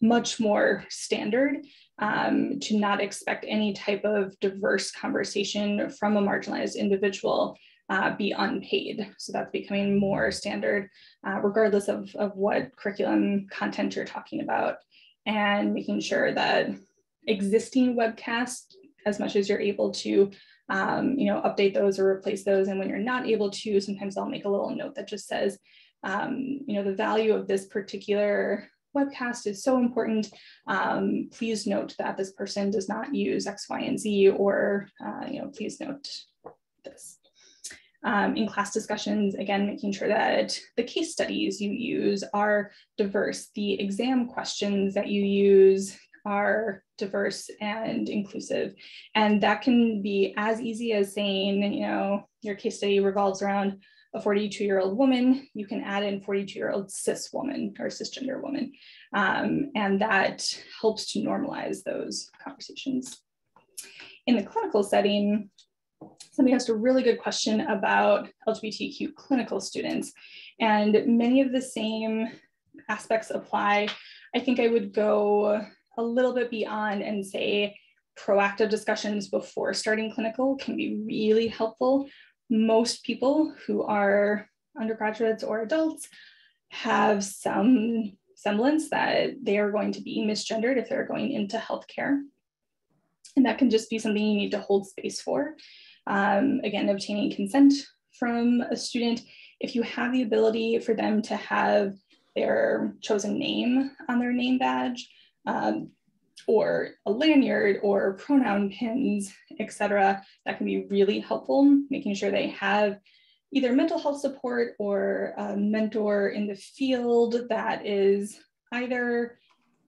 much more standard um, to not expect any type of diverse conversation from a marginalized individual uh, be unpaid. So that's becoming more standard, uh, regardless of, of what curriculum content you're talking about, and making sure that existing webcasts as much as you're able to um, you know update those or replace those. And when you're not able to sometimes i'll make a little note that just says um, you know the value of this particular webcast is so important. Um, please note that this person does not use x y and z or uh, you know please note this. Um, in class discussions, again, making sure that the case studies you use are diverse, the exam questions that you use are diverse and inclusive. And that can be as easy as saying, you know, your case study revolves around a 42 year old woman, you can add in 42 year old cis woman or cisgender woman. Um, and that helps to normalize those conversations. In the clinical setting, somebody asked a really good question about LGBTQ clinical students. And many of the same aspects apply. I think I would go a little bit beyond and say proactive discussions before starting clinical can be really helpful. Most people who are undergraduates or adults have some semblance that they are going to be misgendered if they're going into healthcare. And that can just be something you need to hold space for. Um, again, obtaining consent from a student. If you have the ability for them to have their chosen name on their name badge, um, or a lanyard or pronoun pins, etc. That can be really helpful, making sure they have either mental health support or a mentor in the field that is either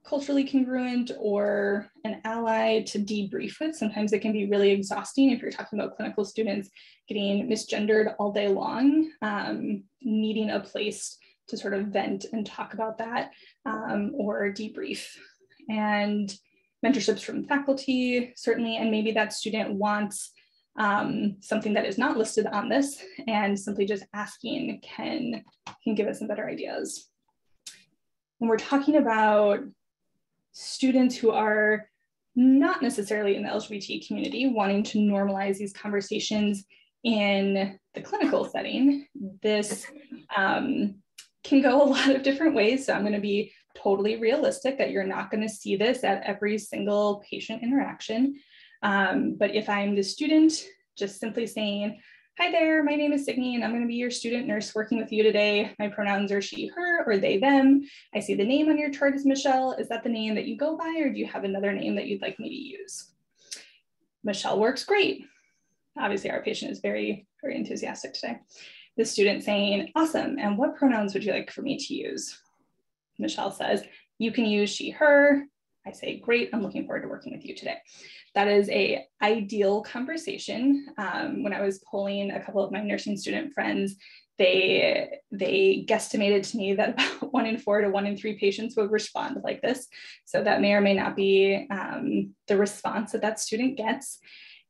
culturally congruent or an ally to debrief with. Sometimes it can be really exhausting if you're talking about clinical students getting misgendered all day long, um, needing a place to sort of vent and talk about that um, or debrief. And mentorships from faculty, certainly, and maybe that student wants um, something that is not listed on this and simply just asking can, can give us some better ideas. When we're talking about students who are not necessarily in the LGBT community wanting to normalize these conversations in the clinical setting, this um, can go a lot of different ways. So I'm going to be totally realistic that you're not going to see this at every single patient interaction. Um, but if I'm the student, just simply saying, Hi there, my name is Signey and I'm going to be your student nurse working with you today. My pronouns are she, her, or they, them. I see the name on your chart is Michelle. Is that the name that you go by, or do you have another name that you'd like me to use? Michelle works great. Obviously, our patient is very, very enthusiastic today. The student saying, Awesome, and what pronouns would you like for me to use? Michelle says, You can use she, her. I say, Great, I'm looking forward to working with you today that is a ideal conversation. Um, when I was polling a couple of my nursing student friends, they they guesstimated to me that about one in four to one in three patients would respond like this. So that may or may not be um, the response that that student gets.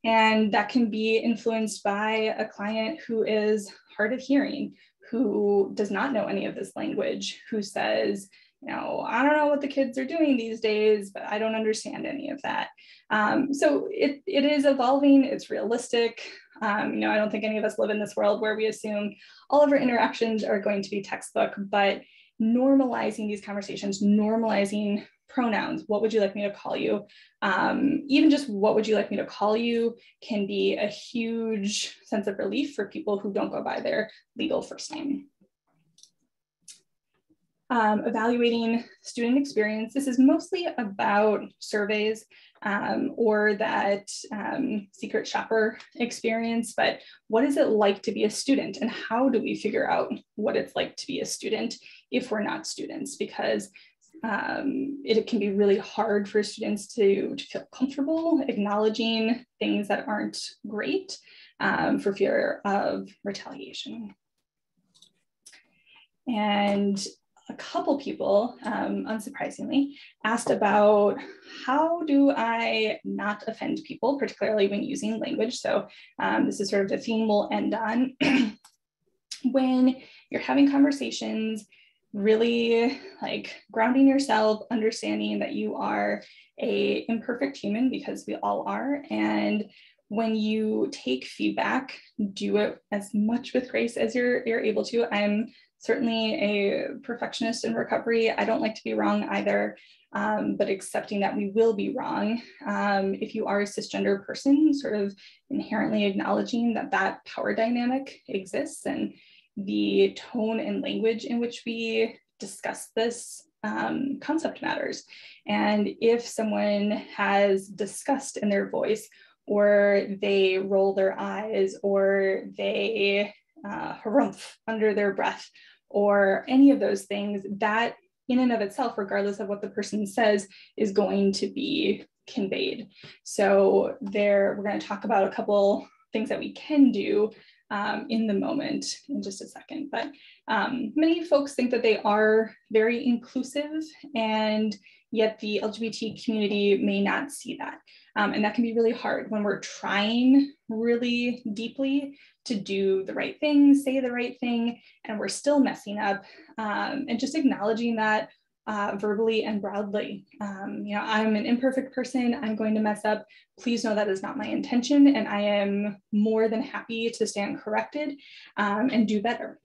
And that can be influenced by a client who is hard of hearing, who does not know any of this language, who says, you know, I don't know what the kids are doing these days, but I don't understand any of that. Um, so it, it is evolving, it's realistic. Um, you know, I don't think any of us live in this world where we assume all of our interactions are going to be textbook, but normalizing these conversations, normalizing pronouns, what would you like me to call you? Um, even just what would you like me to call you can be a huge sense of relief for people who don't go by their legal first name um, evaluating student experience. This is mostly about surveys um, or that um, secret shopper experience, but what is it like to be a student and how do we figure out what it's like to be a student if we're not students? Because um, it, it, can be really hard for students to, to feel comfortable acknowledging things that aren't great um, for fear of retaliation. And a couple people, um, unsurprisingly, asked about how do I not offend people, particularly when using language. So um, this is sort of the theme we'll end on. when you're having conversations, really like grounding yourself, understanding that you are a imperfect human because we all are, and when you take feedback, do it as much with grace as you're, you're able to. I'm certainly a perfectionist in recovery. I don't like to be wrong either, um, but accepting that we will be wrong. Um, if you are a cisgender person, sort of inherently acknowledging that that power dynamic exists and the tone and language in which we discuss this um, concept matters. And if someone has disgust in their voice, or they roll their eyes, or they uh, harumph under their breath or any of those things, that in and of itself, regardless of what the person says, is going to be conveyed. So there, we're going to talk about a couple things that we can do um, in the moment in just a second. But um, many folks think that they are very inclusive and yet the LGBT community may not see that. Um, and that can be really hard when we're trying really deeply to do the right thing, say the right thing, and we're still messing up. Um, and just acknowledging that uh, verbally and broadly. Um, you know, I'm an imperfect person. I'm going to mess up. Please know that is not my intention, and I am more than happy to stand corrected um, and do better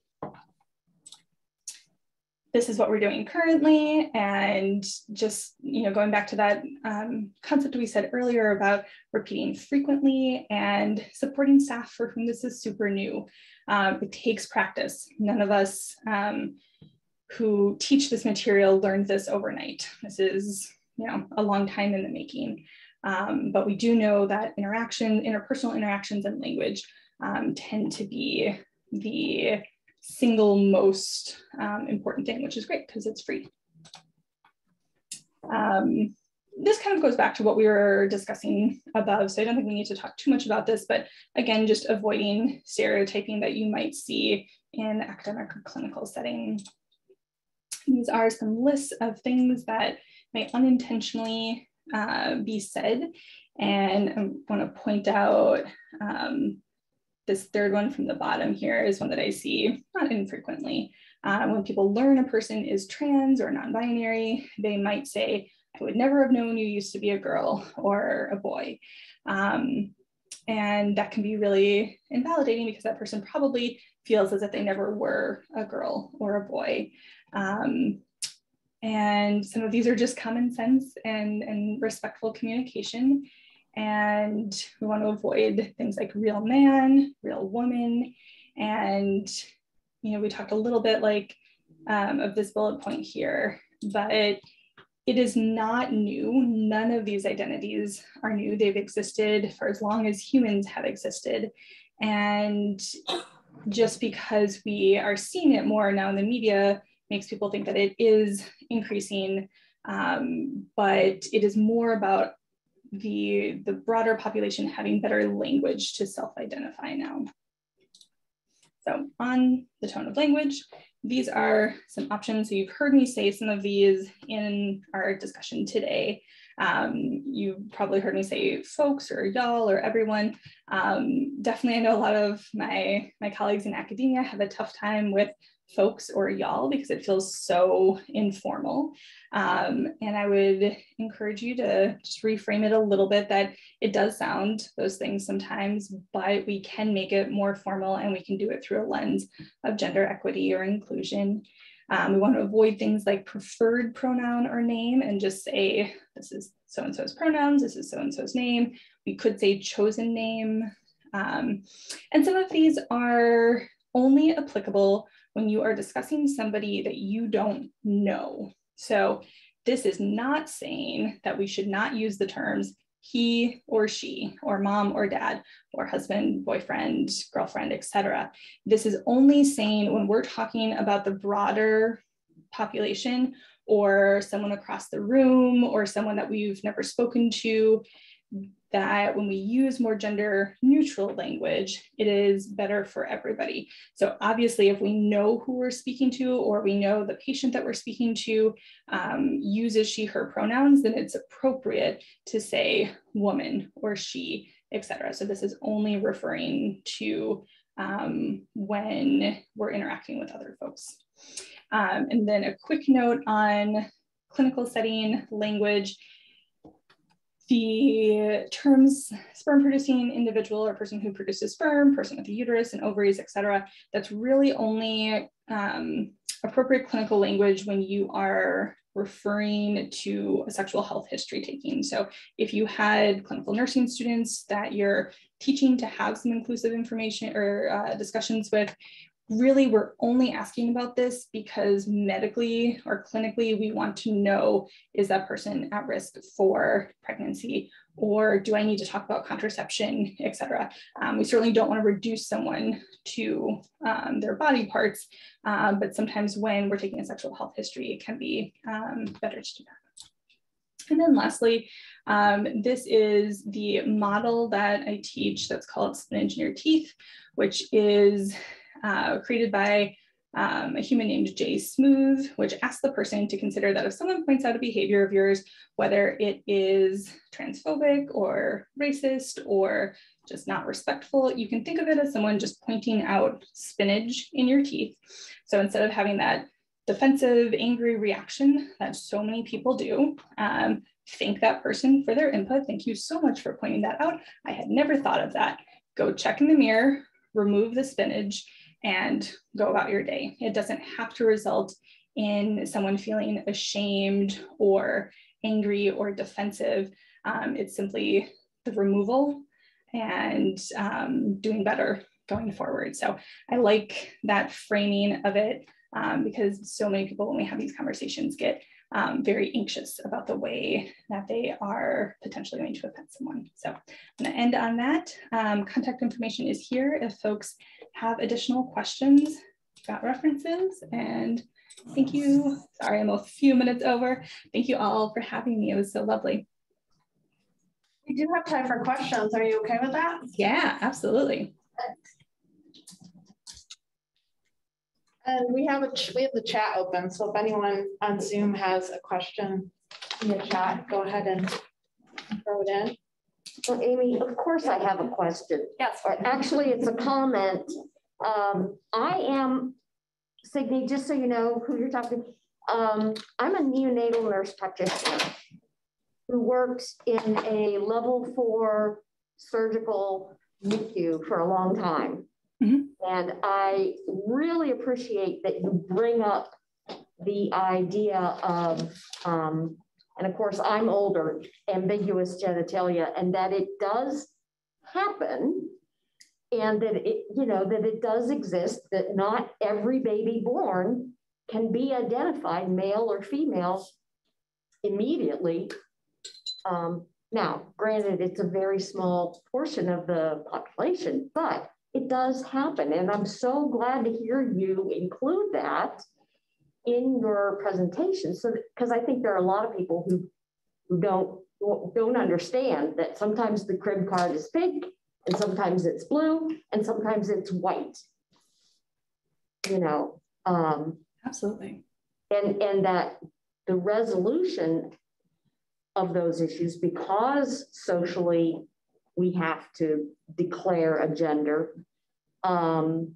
this is what we're doing currently and just you know going back to that um, concept we said earlier about repeating frequently and supporting staff for whom this is super new um, it takes practice none of us um, who teach this material learned this overnight this is you know, a long time in the making. Um, but we do know that interaction, interpersonal interactions and language um, tend to be the single most um, important thing, which is great because it's free. Um, this kind of goes back to what we were discussing above, so I don't think we need to talk too much about this, but again, just avoiding stereotyping that you might see in academic or clinical setting. These are some lists of things that may unintentionally uh, be said, and I want to point out um, this third one from the bottom here is one that I see not infrequently. Uh, when people learn a person is trans or non-binary, they might say, I would never have known you used to be a girl or a boy. Um, and that can be really invalidating because that person probably feels as if they never were a girl or a boy. Um, and some of these are just common sense and, and respectful communication. And we want to avoid things like real man, real woman. And, you know, we talked a little bit like um, of this bullet point here, but it is not new. None of these identities are new. They've existed for as long as humans have existed. And just because we are seeing it more now in the media makes people think that it is increasing. Um, but it is more about the, the broader population having better language to self-identify now. So on the tone of language, these are some options. So you've heard me say some of these in our discussion today. Um, you probably heard me say folks or y'all or everyone. Um, definitely, I know a lot of my, my colleagues in academia have a tough time with folks or y'all because it feels so informal. Um, and I would encourage you to just reframe it a little bit that it does sound those things sometimes, but we can make it more formal and we can do it through a lens of gender equity or inclusion. Um, we want to avoid things like preferred pronoun or name and just say, this is so-and-so's pronouns, this is so-and-so's name. We could say chosen name. Um, and some of these are only applicable when you are discussing somebody that you don't know. So this is not saying that we should not use the terms he or she or mom or dad or husband boyfriend girlfriend etc this is only saying when we're talking about the broader population or someone across the room or someone that we've never spoken to that when we use more gender neutral language, it is better for everybody. So obviously, if we know who we're speaking to, or we know the patient that we're speaking to um, uses she, her pronouns, then it's appropriate to say woman or she, etc. So this is only referring to um, when we're interacting with other folks. Um, and then a quick note on clinical setting language the terms sperm producing individual or person who produces sperm, person with a uterus and ovaries, et cetera, that's really only um, appropriate clinical language when you are referring to a sexual health history taking. So if you had clinical nursing students that you're teaching to have some inclusive information or uh, discussions with, really we're only asking about this because medically or clinically we want to know is that person at risk for pregnancy? Or do i need to talk about contraception etc um, we certainly don't want to reduce someone to um, their body parts um, but sometimes when we're taking a sexual health history it can be um, better to do that. And then lastly um, this is the model that i teach that's called spinach in your teeth which is uh, created by um, a human named Jay Smooth, which asks the person to consider that if someone points out a behavior of yours, whether it is transphobic or racist or just not respectful, you can think of it as someone just pointing out spinach in your teeth. So instead of having that defensive, angry reaction that so many people do, um, thank that person for their input. Thank you so much for pointing that out. I had never thought of that. Go check in the mirror, remove the spinach, and go about your day. It doesn't have to result in someone feeling ashamed or angry or defensive. Um, it's simply the removal and um, doing better going forward. So I like that framing of it um, because so many people, when we have these conversations, get um, very anxious about the way that they are potentially going to offend someone. So I'm gonna end on that. Um, contact information is here if folks have additional questions about references and thank you. Sorry, I'm a few minutes over. Thank you all for having me. It was so lovely. We do have time for questions. Are you okay with that? Yeah, absolutely. And we have a we have the chat open, so if anyone on Zoom has a question in the chat, go ahead and throw it in. Well, Amy, of course I have a question. Yes. Or actually, it's a comment. Um, I am, Signey, just so you know who you're talking, um, I'm a neonatal nurse practitioner who works in a level four surgical NICU for a long time. Mhm. And I really appreciate that you bring up the idea of, um, and of course, I'm older, ambiguous genitalia, and that it does happen. And that it, you know, that it does exist, that not every baby born can be identified male or female immediately. Um, now, granted, it's a very small portion of the population, but it does happen. And I'm so glad to hear you include that in your presentation. So, because I think there are a lot of people who, who don't, don't understand that sometimes the crib card is pink and sometimes it's blue and sometimes it's white. You know, um, Absolutely. and, and that the resolution of those issues, because socially we have to declare a gender, um,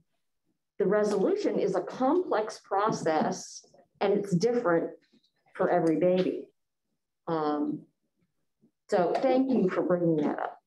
the resolution is a complex process and it's different for every baby. Um, so thank you for bringing that up.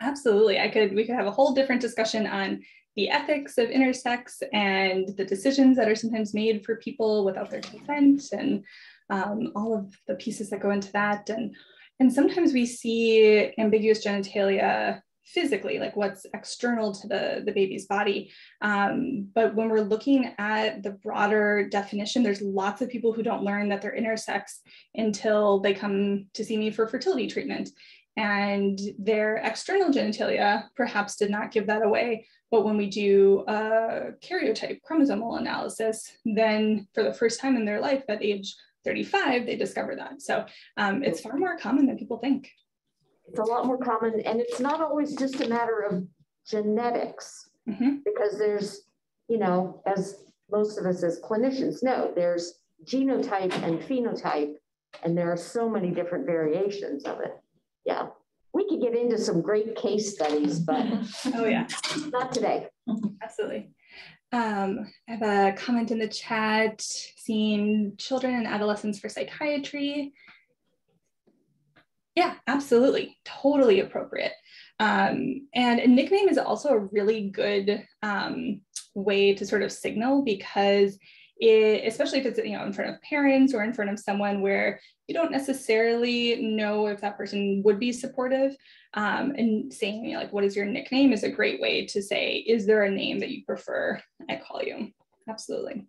Absolutely. I could we could have a whole different discussion on the ethics of intersex and the decisions that are sometimes made for people without their consent and um, all of the pieces that go into that. And and sometimes we see ambiguous genitalia physically, like what's external to the, the baby's body. Um, but when we're looking at the broader definition, there's lots of people who don't learn that they're intersex until they come to see me for fertility treatment. And their external genitalia perhaps did not give that away. But when we do a karyotype chromosomal analysis, then for the first time in their life at age 35, they discover that. So um, it's far more common than people think. It's a lot more common and it's not always just a matter of genetics Mhm. because there's, you know, as most of us as clinicians know, there's genotype and phenotype and there are so many different variations of it. Yeah, we could get into some great case studies, but Oh, yeah. not today. Absolutely. Um, I have a comment in the chat seeing children and adolescents for psychiatry. Yeah, absolutely. Totally appropriate. Um, and a nickname is also a really good um, way to sort of signal because it, especially if it's you know in front of parents or in front of someone where you don't necessarily know if that person would be supportive um, and saying you know, like what is your nickname is a great way to say is there a name that you prefer i call you absolutely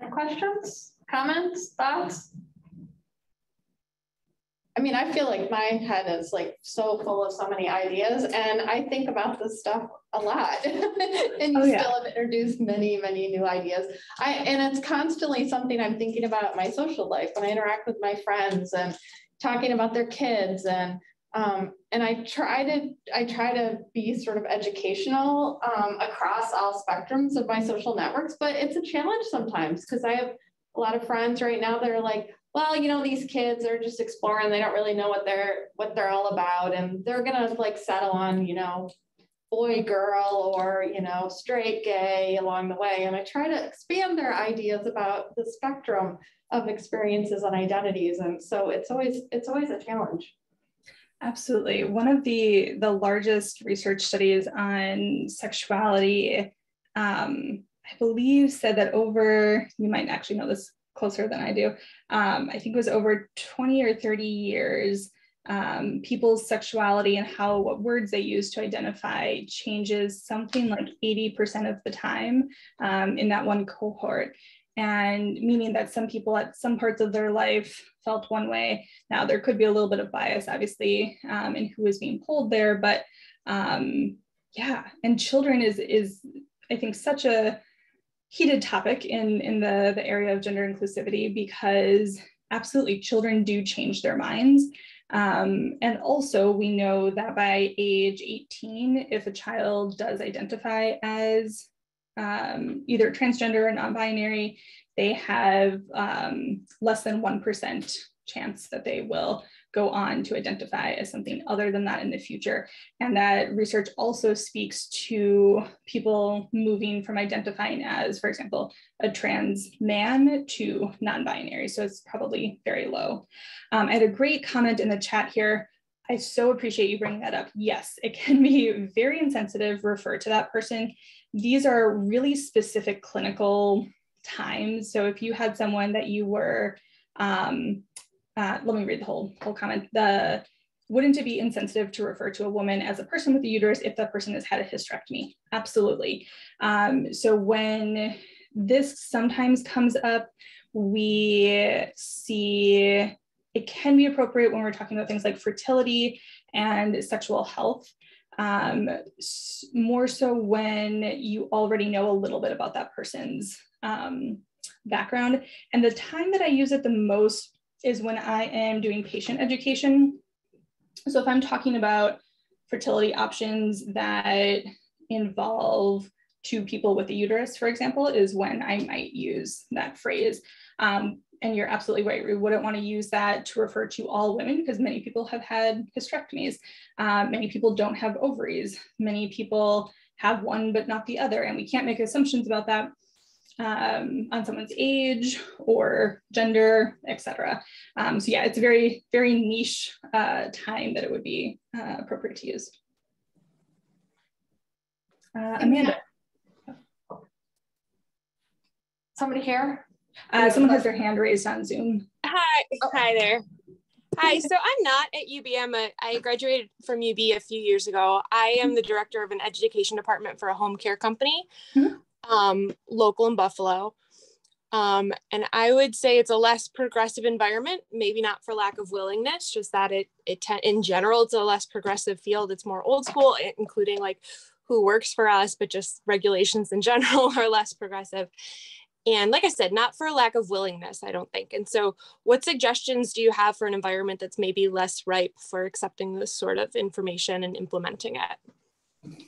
Other questions, comments, thoughts? I mean, I feel like my head is like so full of so many ideas and I think about this stuff a lot. And oh, you Oh, yeah. still have introduced many, many new ideas. I, and it's constantly something I'm thinking about in my social life when I interact with my friends and talking about their kids and um, and I try to I try to be sort of educational um, across all spectrums of my social networks, but it's a challenge sometimes because I have a lot of friends right now that are like, well, you know, these kids are just exploring, they don't really know what they're what they're all about, and they're gonna like settle on, you know, boy, girl, or you know, straight, gay along the way. And I try to expand their ideas about the spectrum of experiences and identities. And so it's always it's always a challenge. Absolutely. One of the the largest research studies on sexuality, um, I believe, said that over you might actually know this closer than I do. Um, I think it was over 20 or 30 years um, people's sexuality and how what words they use to identify changes something like 80% of the time um, in that one cohort. And meaning that some people at some parts of their life felt one way. Now, there could be a little bit of bias, obviously, um, in who is being polled there, but um, yeah, and children is, is I think, such a heated topic in, in the, the area of gender inclusivity because absolutely children do change their minds. Um, and also, we know that by age 18, if a child does identify as um, either transgender or non binary, they have um, less than 1% chance that they will go on to identify as something other than that in the future. And that research also speaks to people moving from identifying as, for example, a trans man to non-binary. So it's probably very low. Um, I had a great comment in the chat here. I so appreciate you bringing that up. Yes, it can be very insensitive, refer to that person. These are really specific clinical times. So if you had someone that you were um, uh, let me read the whole whole comment. The wouldn't it be insensitive to refer to a woman as a person with a uterus if that person has had a hysterectomy? Absolutely. Um, so when this sometimes comes up, we see it can be appropriate when we're talking about things like fertility and sexual health. Um, more so when you already know a little bit about that person's um, background. And the time that I use it the most is when I am doing patient education. So if I'm talking about fertility options that involve two people with a uterus, for example, is when I might use that phrase. Um, and you're absolutely right. We wouldn't want to use that to refer to all women because many people have had hysterectomies. Um, many people don't have ovaries. Many people have one but not the other. And we can't make assumptions about that um, on someone's age or gender, etc. Um, so yeah, it's a very, very niche uh, time that it would be uh, appropriate to use. Uh, Amanda. Somebody here? Uh, someone has their hand raised on Zoom. Hi, oh. hi there. Hi, so I'm not at UB. I graduated from UB a few years ago. I am the director of an education department for a home care company. Mm -hmm um, local in Buffalo. Um, and I would say it's a less progressive environment, maybe not for lack of willingness, just that it, it in general, it's a less progressive field. It's more old school, including like who works for us, but just regulations in general are less progressive. And like I said, not for a lack of willingness, I don't think. And so, what suggestions do you have for an environment that's maybe less ripe for accepting this sort of information and implementing it?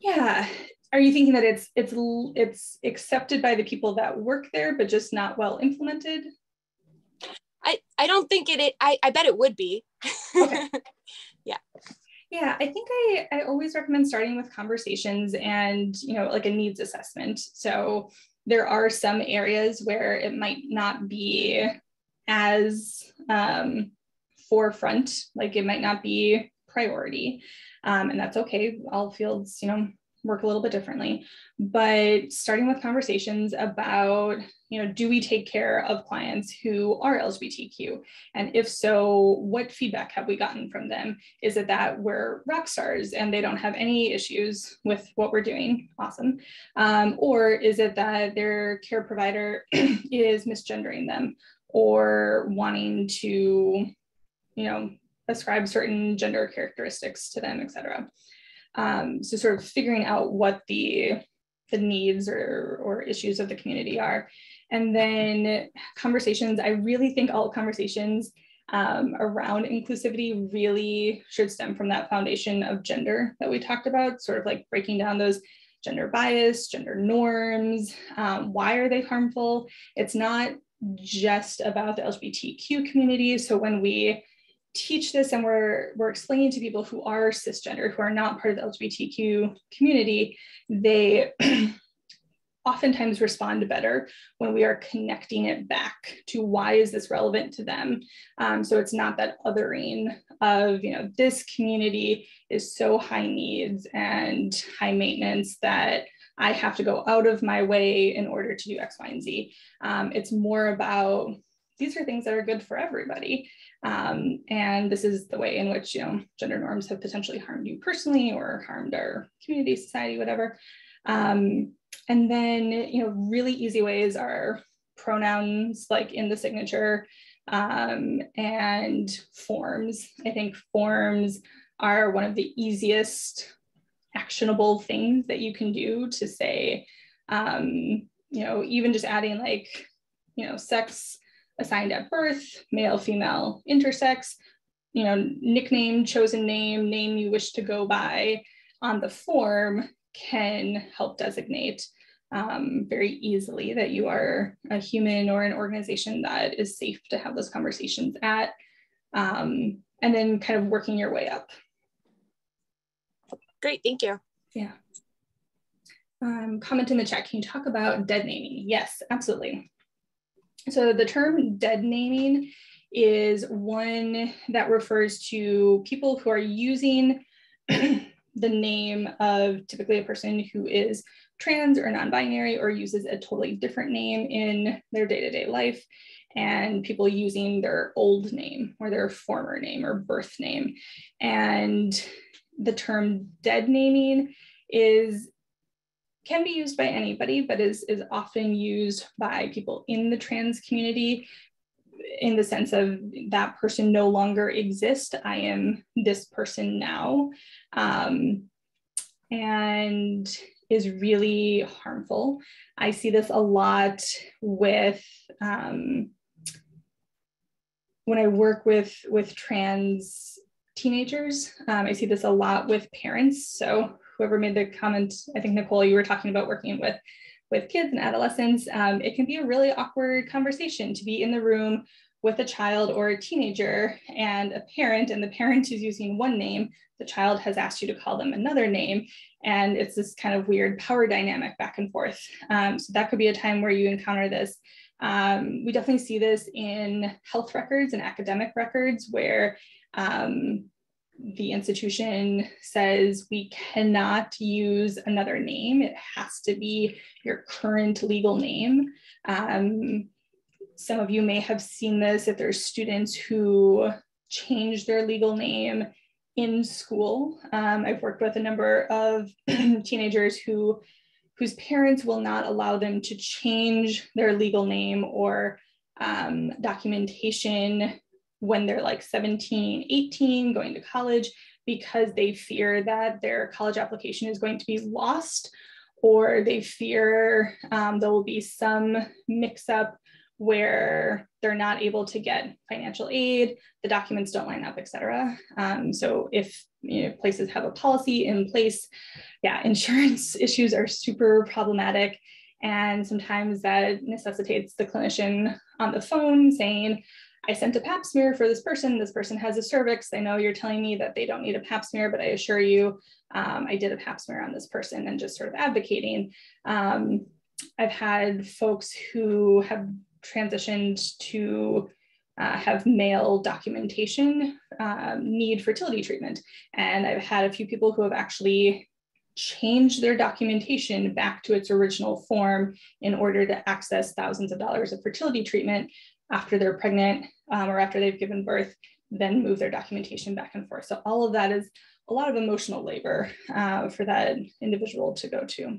Yeah, are you thinking that it's it's it's accepted by the people that work there but just not well implemented i i don't think it, it i i bet it would be okay. yeah yeah i think i i always recommend starting with conversations and you know like a needs assessment so there are some areas where it might not be as um, forefront like it might not be priority. Um, and that's okay. All fields you know work a little bit differently. But starting with conversations about you know do we take care of clients who are lgbtq and if so what feedback have we gotten from them? Is it that we're rock stars and they don't have any issues with what we're doing? Awesome. Um, or is it that their care provider is misgendering them or wanting to you know ascribe certain gender characteristics to them etc um, so sort of figuring out what the, the needs or, or issues of the community are. And then conversations, I really think all conversations um, around inclusivity really should stem from that foundation of gender that we talked about, sort of like breaking down those gender bias, gender norms, um, why are they harmful? It's not just about the LGBTQ community. So when we teach this and we're, we're explaining to people who are cisgender, who are not part of the LGBTQ community, they oftentimes respond better when we are connecting it back to why is this relevant to them. Um, so it's not that othering of, you know, this community is so high needs and high maintenance that I have to go out of my way in order to do X, Y, and Z. Um, it's more about these are things that are good for everybody. Um, and this is the way in which, you know, gender norms have potentially harmed you personally or harmed our community, society, whatever. Um, and then, you know, really easy ways are pronouns like in the signature um, and forms. I think forms are one of the easiest actionable things that you can do to say, um, you know, even just adding like, you know, sex assigned at birth, male, female, intersex, you know, nickname, chosen name, name you wish to go by on the form can help designate um, very easily that you are a human or an organization that is safe to have those conversations at, um, and then kind of working your way up. Great, thank you. Yeah. Um, comment in the chat, can you talk about dead naming? Yes, absolutely. So the term dead naming is one that refers to people who are using the name of typically a person who is trans or non-binary or uses a totally different name in their day-to-day life and people using their old name or their former name or birth name. And the term dead naming is can be used by anybody, but is, is often used by people in the trans community in the sense of that person no longer exists. I am this person now. Um, and is really harmful. I see this a lot with um, when I work with with trans teenagers. Um, I see this a lot with parents. So whoever made the comment, I think Nicole, you were talking about working with with kids and adolescents. Um, it can be a really awkward conversation to be in the room with a child or a teenager and a parent, and the parent is using one name, the child has asked you to call them another name, and it's this kind of weird power dynamic back and forth. Um, so that could be a time where you encounter this. Um, we definitely see this in health records and academic records where um, the institution says we cannot use another name. It has to be your current legal name. Um, some of you may have seen this if there's students who change their legal name in school. Um, I've worked with a number of teenagers who whose parents will not allow them to change their legal name or um, documentation when they're like 17, 18, going to college, because they fear that their college application is going to be lost or they fear um, there will be some mix up where they're not able to get financial aid, the documents don't line up, et cetera. Um, so if you know, places have a policy in place, yeah, insurance issues are super problematic. And sometimes that necessitates the clinician on the phone saying, I sent a pap smear for this person. This person has a cervix. I know you're telling me that they don't need a pap smear, but I assure you, um, I did a pap smear on this person and just sort of advocating. Um, I've had folks who have transitioned to uh, have male documentation um, need fertility treatment. And I've had a few people who have actually changed their documentation back to its original form in order to access thousands of dollars of fertility treatment after they're pregnant um, or after they've given birth, then move their documentation back and forth. So all of that is a lot of emotional labor uh, for that individual to go to.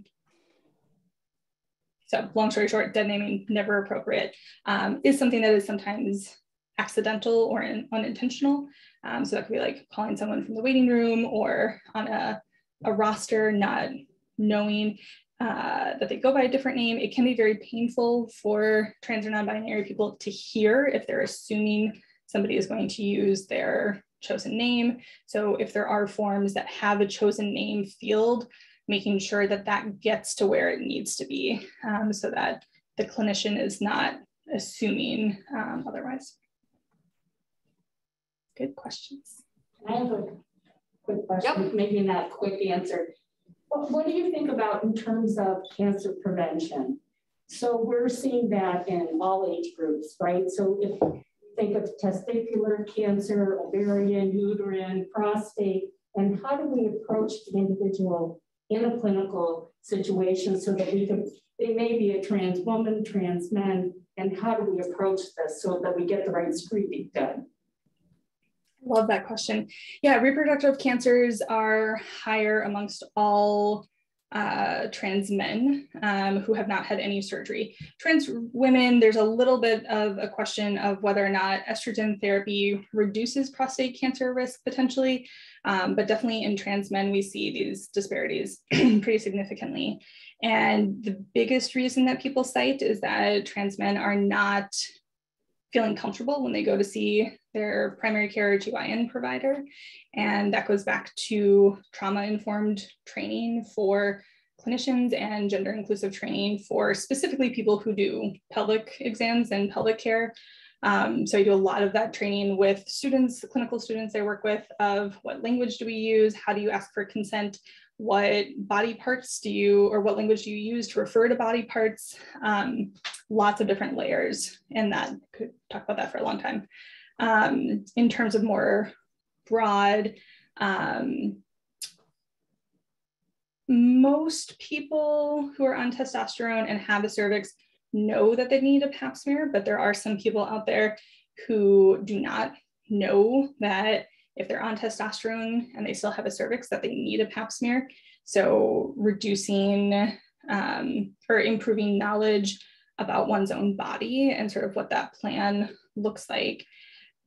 So long story short, dead naming never appropriate um, is something that is sometimes accidental or in, unintentional. Um, so that could be like calling someone from the waiting room or on a, a roster, not knowing uh, that they go by a different name. It can be very painful for trans or non-binary people to hear if they're assuming somebody is going to use their chosen name. So if there are forms that have a chosen name field, making sure that that gets to where it needs to be um, so that the clinician is not assuming um, otherwise. Good questions. I have a quick question, yep. maybe not a quick answer. What, do you think about in terms of cancer prevention? So we're seeing that in all age groups, right? So if you think of testicular cancer, ovarian, uterine, prostate, and how do we approach the individual in a clinical situation so that we can, they may be a trans woman, trans man, and how do we approach this so that we get the right screening done? Love that question. Yeah, reproductive cancers are higher amongst all uh, trans men um, who have not had any surgery. Trans women, there's a little bit of a question of whether or not estrogen therapy reduces prostate cancer risk potentially, um, but definitely in trans men, we see these disparities pretty significantly. And the biggest reason that people cite is that trans men are not feeling comfortable when they go to see their primary care or GYN provider. And that goes back to trauma informed training for clinicians and gender inclusive training for specifically people who do pelvic exams and pelvic care. Um, so I do a lot of that training with students, clinical students I work with of what language do we use? How do you ask for consent? What body parts do you, or what language do you use to refer to body parts? Um, lots of different layers and that. Could talk about that for a long time. Um, in terms of more broad, um, most people who are on testosterone and have a cervix know that they need a pap smear, but there are some people out there who do not know that if they're on testosterone and they still have a cervix that they need a pap smear. So reducing um, or improving knowledge about one's own body and sort of what that plan looks like.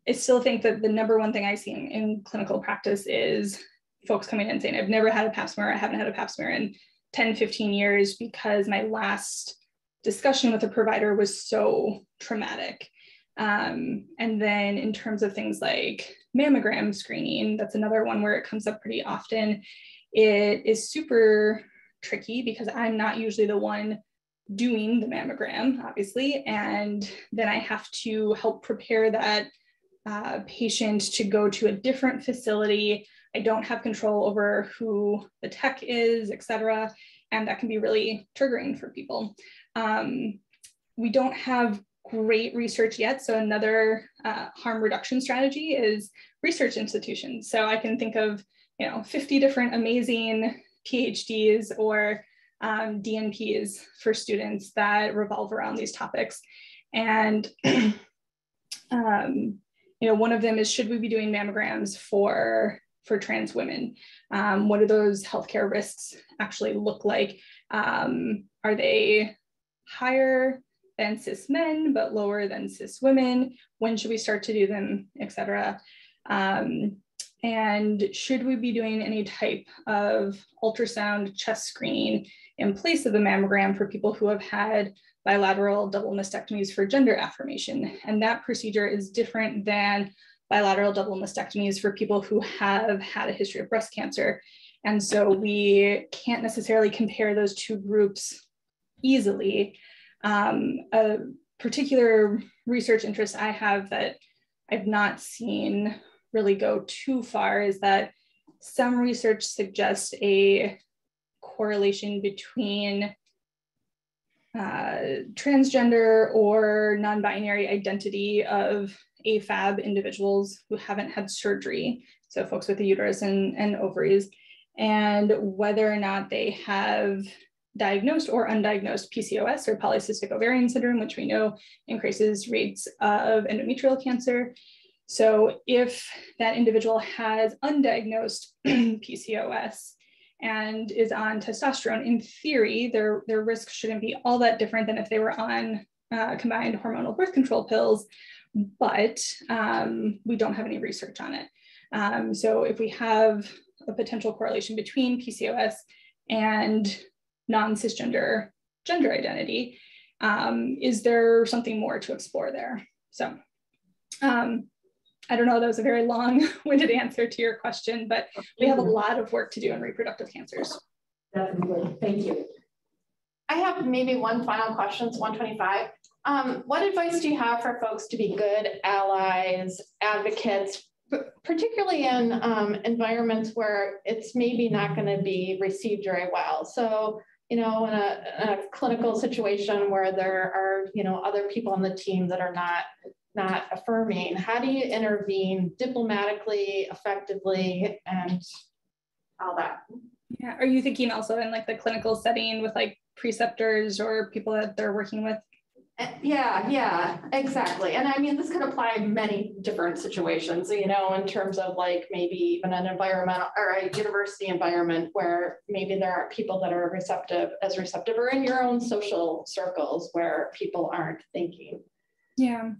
I still think that the number one thing I see in, in clinical practice is folks coming in saying, I've never had a pap smear, I haven't had a pap smear in 10, 15 years because my last discussion with a provider was so traumatic. Um, and then in terms of things like mammogram screening, that's another one where it comes up pretty often. It is super tricky because I'm not usually the one doing the mammogram, obviously, and then I have to help prepare that uh, patient to go to a different facility. I don't have control over who the tech is, et cetera, and that can be really triggering for people. Um, we don't have great research yet. So another uh, harm reduction strategy is research institutions. So I can think of, you know, 50 different amazing PhDs or um, DNPs for students that revolve around these topics. And, um, you know, one of them is, should we be doing mammograms for, for trans women? Um, what do those healthcare risks actually look like? Um, are they higher than cis men, but lower than cis women? When should we start to do them, et cetera? Um, and should we be doing any type of ultrasound chest screening in place of the mammogram for people who have had bilateral double mastectomies for gender affirmation? And that procedure is different than bilateral double mastectomies for people who have had a history of breast cancer. And so we can't necessarily compare those two groups easily. Um, a particular research interest I have that I've not seen really go too far is that some research suggests a correlation between uh, transgender or non binary identity of AFAB individuals who haven't had surgery, so folks with a uterus and, and ovaries, and whether or not they have diagnosed or undiagnosed PCOS or polycystic ovarian syndrome, which we know increases rates of endometrial cancer. So if that individual has undiagnosed PCOS and is on testosterone, in theory, their, their risk shouldn't be all that different than if they were on uh, combined hormonal birth control pills, but um, we don't have any research on it. Um, so if we have a potential correlation between PCOS and non-cisgender gender identity. Um, is there something more to explore there? So um, I don't know, that was a very long-winded answer to your question, but we have a lot of work to do in reproductive cancers. Definitely, thank you. I have maybe one final question, it's 125. Um, what advice do you have for folks to be good allies, advocates, particularly in um, environments where it's maybe not going to be received very well? So you know, in a, a, clinical situation where there are, you know, other people on the team that are not not affirming, how do you intervene diplomatically, effectively, and all that? Yeah. Are you thinking also in like the clinical setting with like preceptors or people that they're working with? Yeah, yeah, exactly. And I mean, this could apply in many different situations, you know, in terms of like maybe even an environmental or a university environment where maybe there aren't people that are receptive, as receptive, or in your own social circles where people aren't thinking. Yeah,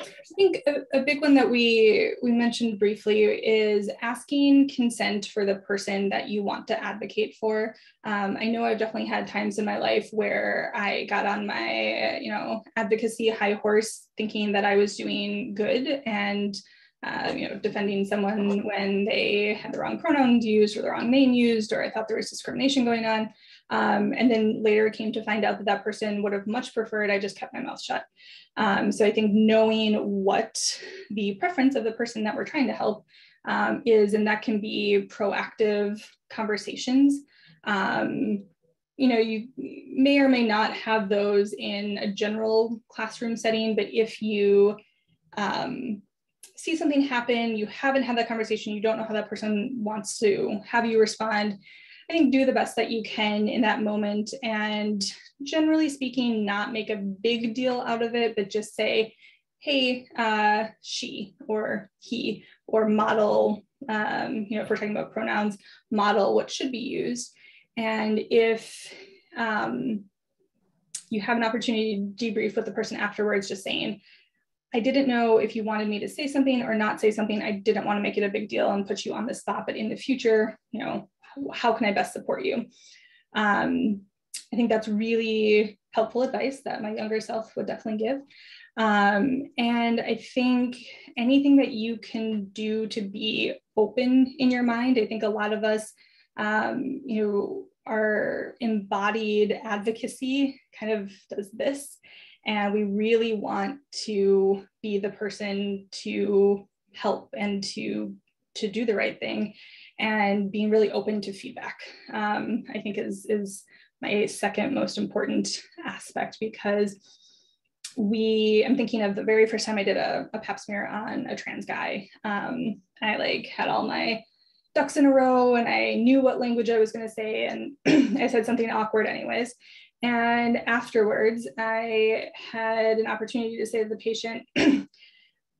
I think a, a, big one that we we mentioned briefly is asking consent for the person that you want to advocate for. Um, I know I've definitely had times in my life where I got on my you know advocacy high horse, thinking that I was doing good and. Uh, you know, defending someone when they had the wrong pronouns used or the wrong name used, or I thought there was discrimination going on. Um, and then later came to find out that that person would have much preferred I just kept my mouth shut. Um, so I think knowing what the preference of the person that we're trying to help um, is, and that can be proactive conversations. Um, you know, you may or may not have those in a general classroom setting, but if you um, see something happen, you haven't had that conversation, you don't know how that person wants to have you respond, I think do the best that you can in that moment and generally speaking, not make a big deal out of it, but just say, hey, uh, she or he, or model, um, you know, if we're talking about pronouns, model what should be used. And if um, you have an opportunity to debrief with the person afterwards, just saying, I didn't know if you wanted me to say something or not say something. I didn't want to make it a big deal and put you on the spot, but in the future, you know, how can I best support you? Um, I think that's really helpful advice that my younger self would definitely give. Um, and I think anything that you can do to be open in your mind, I think a lot of us, um, you know, our embodied advocacy kind of does this. And we really want to be the person to help and to to do the right thing and being really open to feedback um, i think is is my second most important aspect because we i'm thinking of the very first time i did a, a pap smear on a trans guy. Um, i like had all my ducks in a row and i knew what language i was going to say and i said something awkward anyways. And afterwards i had an opportunity to say to the patient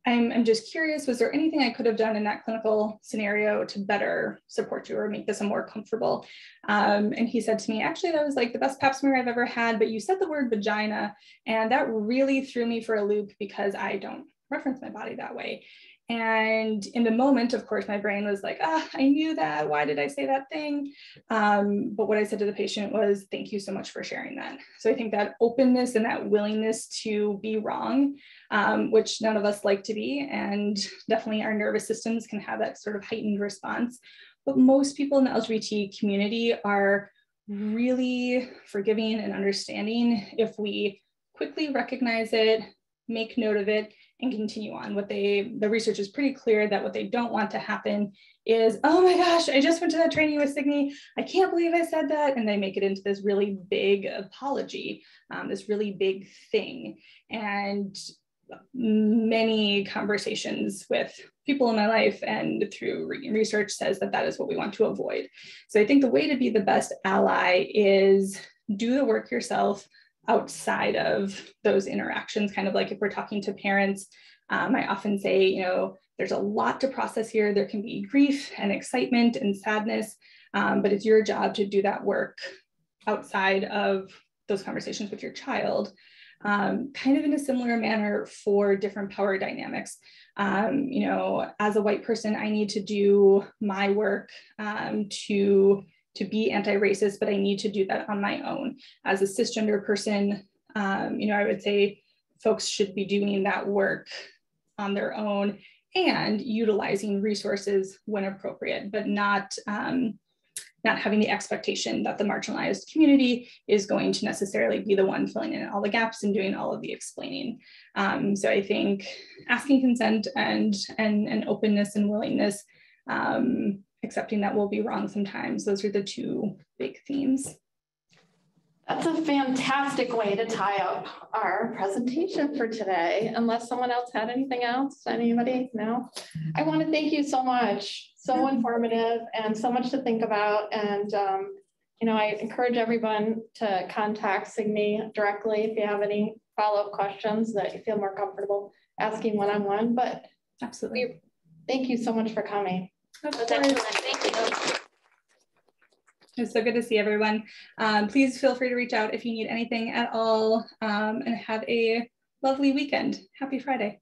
I'm, I'm just curious, was there anything I could have done in that clinical scenario to better support you or make this a more comfortable? Um, and he said to me, actually, that was like the best pap smear I've ever had, but you said the word vagina, and that really threw me for a loop because I don't reference my body that way. And in the moment, of course, my brain was like, ah, I knew that. Why did I say that thing? Um, but what I said to the patient was, thank you so much for sharing that. So I think that openness and that willingness to be wrong, um, which none of us like to be, and definitely our nervous systems can have that sort of heightened response. But most people in the LGBT community are really forgiving and understanding if we quickly recognize it, make note of it, and continue on. What they, the research is pretty clear that what they don't want to happen is, oh my gosh, I just went to that training with Signey. I can't believe I said that. And they make it into this really big apology, um, this really big thing. And many conversations with people in my life and through research says that that is what we want to avoid. So I think the way to be the best ally is do the work yourself, outside of those interactions, kind of like if we're talking to parents, um, I often say, you know, there's a lot to process here. There can be grief and excitement and sadness, um, but it's your job to do that work outside of those conversations with your child. Um, kind of in a similar manner for different power dynamics. Um, you know, as a white person, I need to do my work um, to to be anti-racist, but I need to do that on my own. As a cisgender person, um, you know, I would say folks should be doing that work on their own and utilizing resources when appropriate, but not um, not having the expectation that the marginalized community is going to necessarily be the one filling in all the gaps and doing all of the explaining. Um, so I think asking consent and and, and openness and willingness um, accepting that we'll be wrong sometimes. Those are the two big themes. That's a fantastic way to tie up our presentation for today. Unless someone else had anything else, anybody? No? I want to thank you so much. So informative and so much to think about. And, um, you know, I encourage everyone to contact Signey directly if you have any follow-up questions that you feel more comfortable asking one-on-one, but Absolutely. thank you so much for coming. That's excellent. Thank you. It's so good to see everyone. Um, please feel free to reach out if you need anything at all um, and have a lovely weekend. Happy Friday.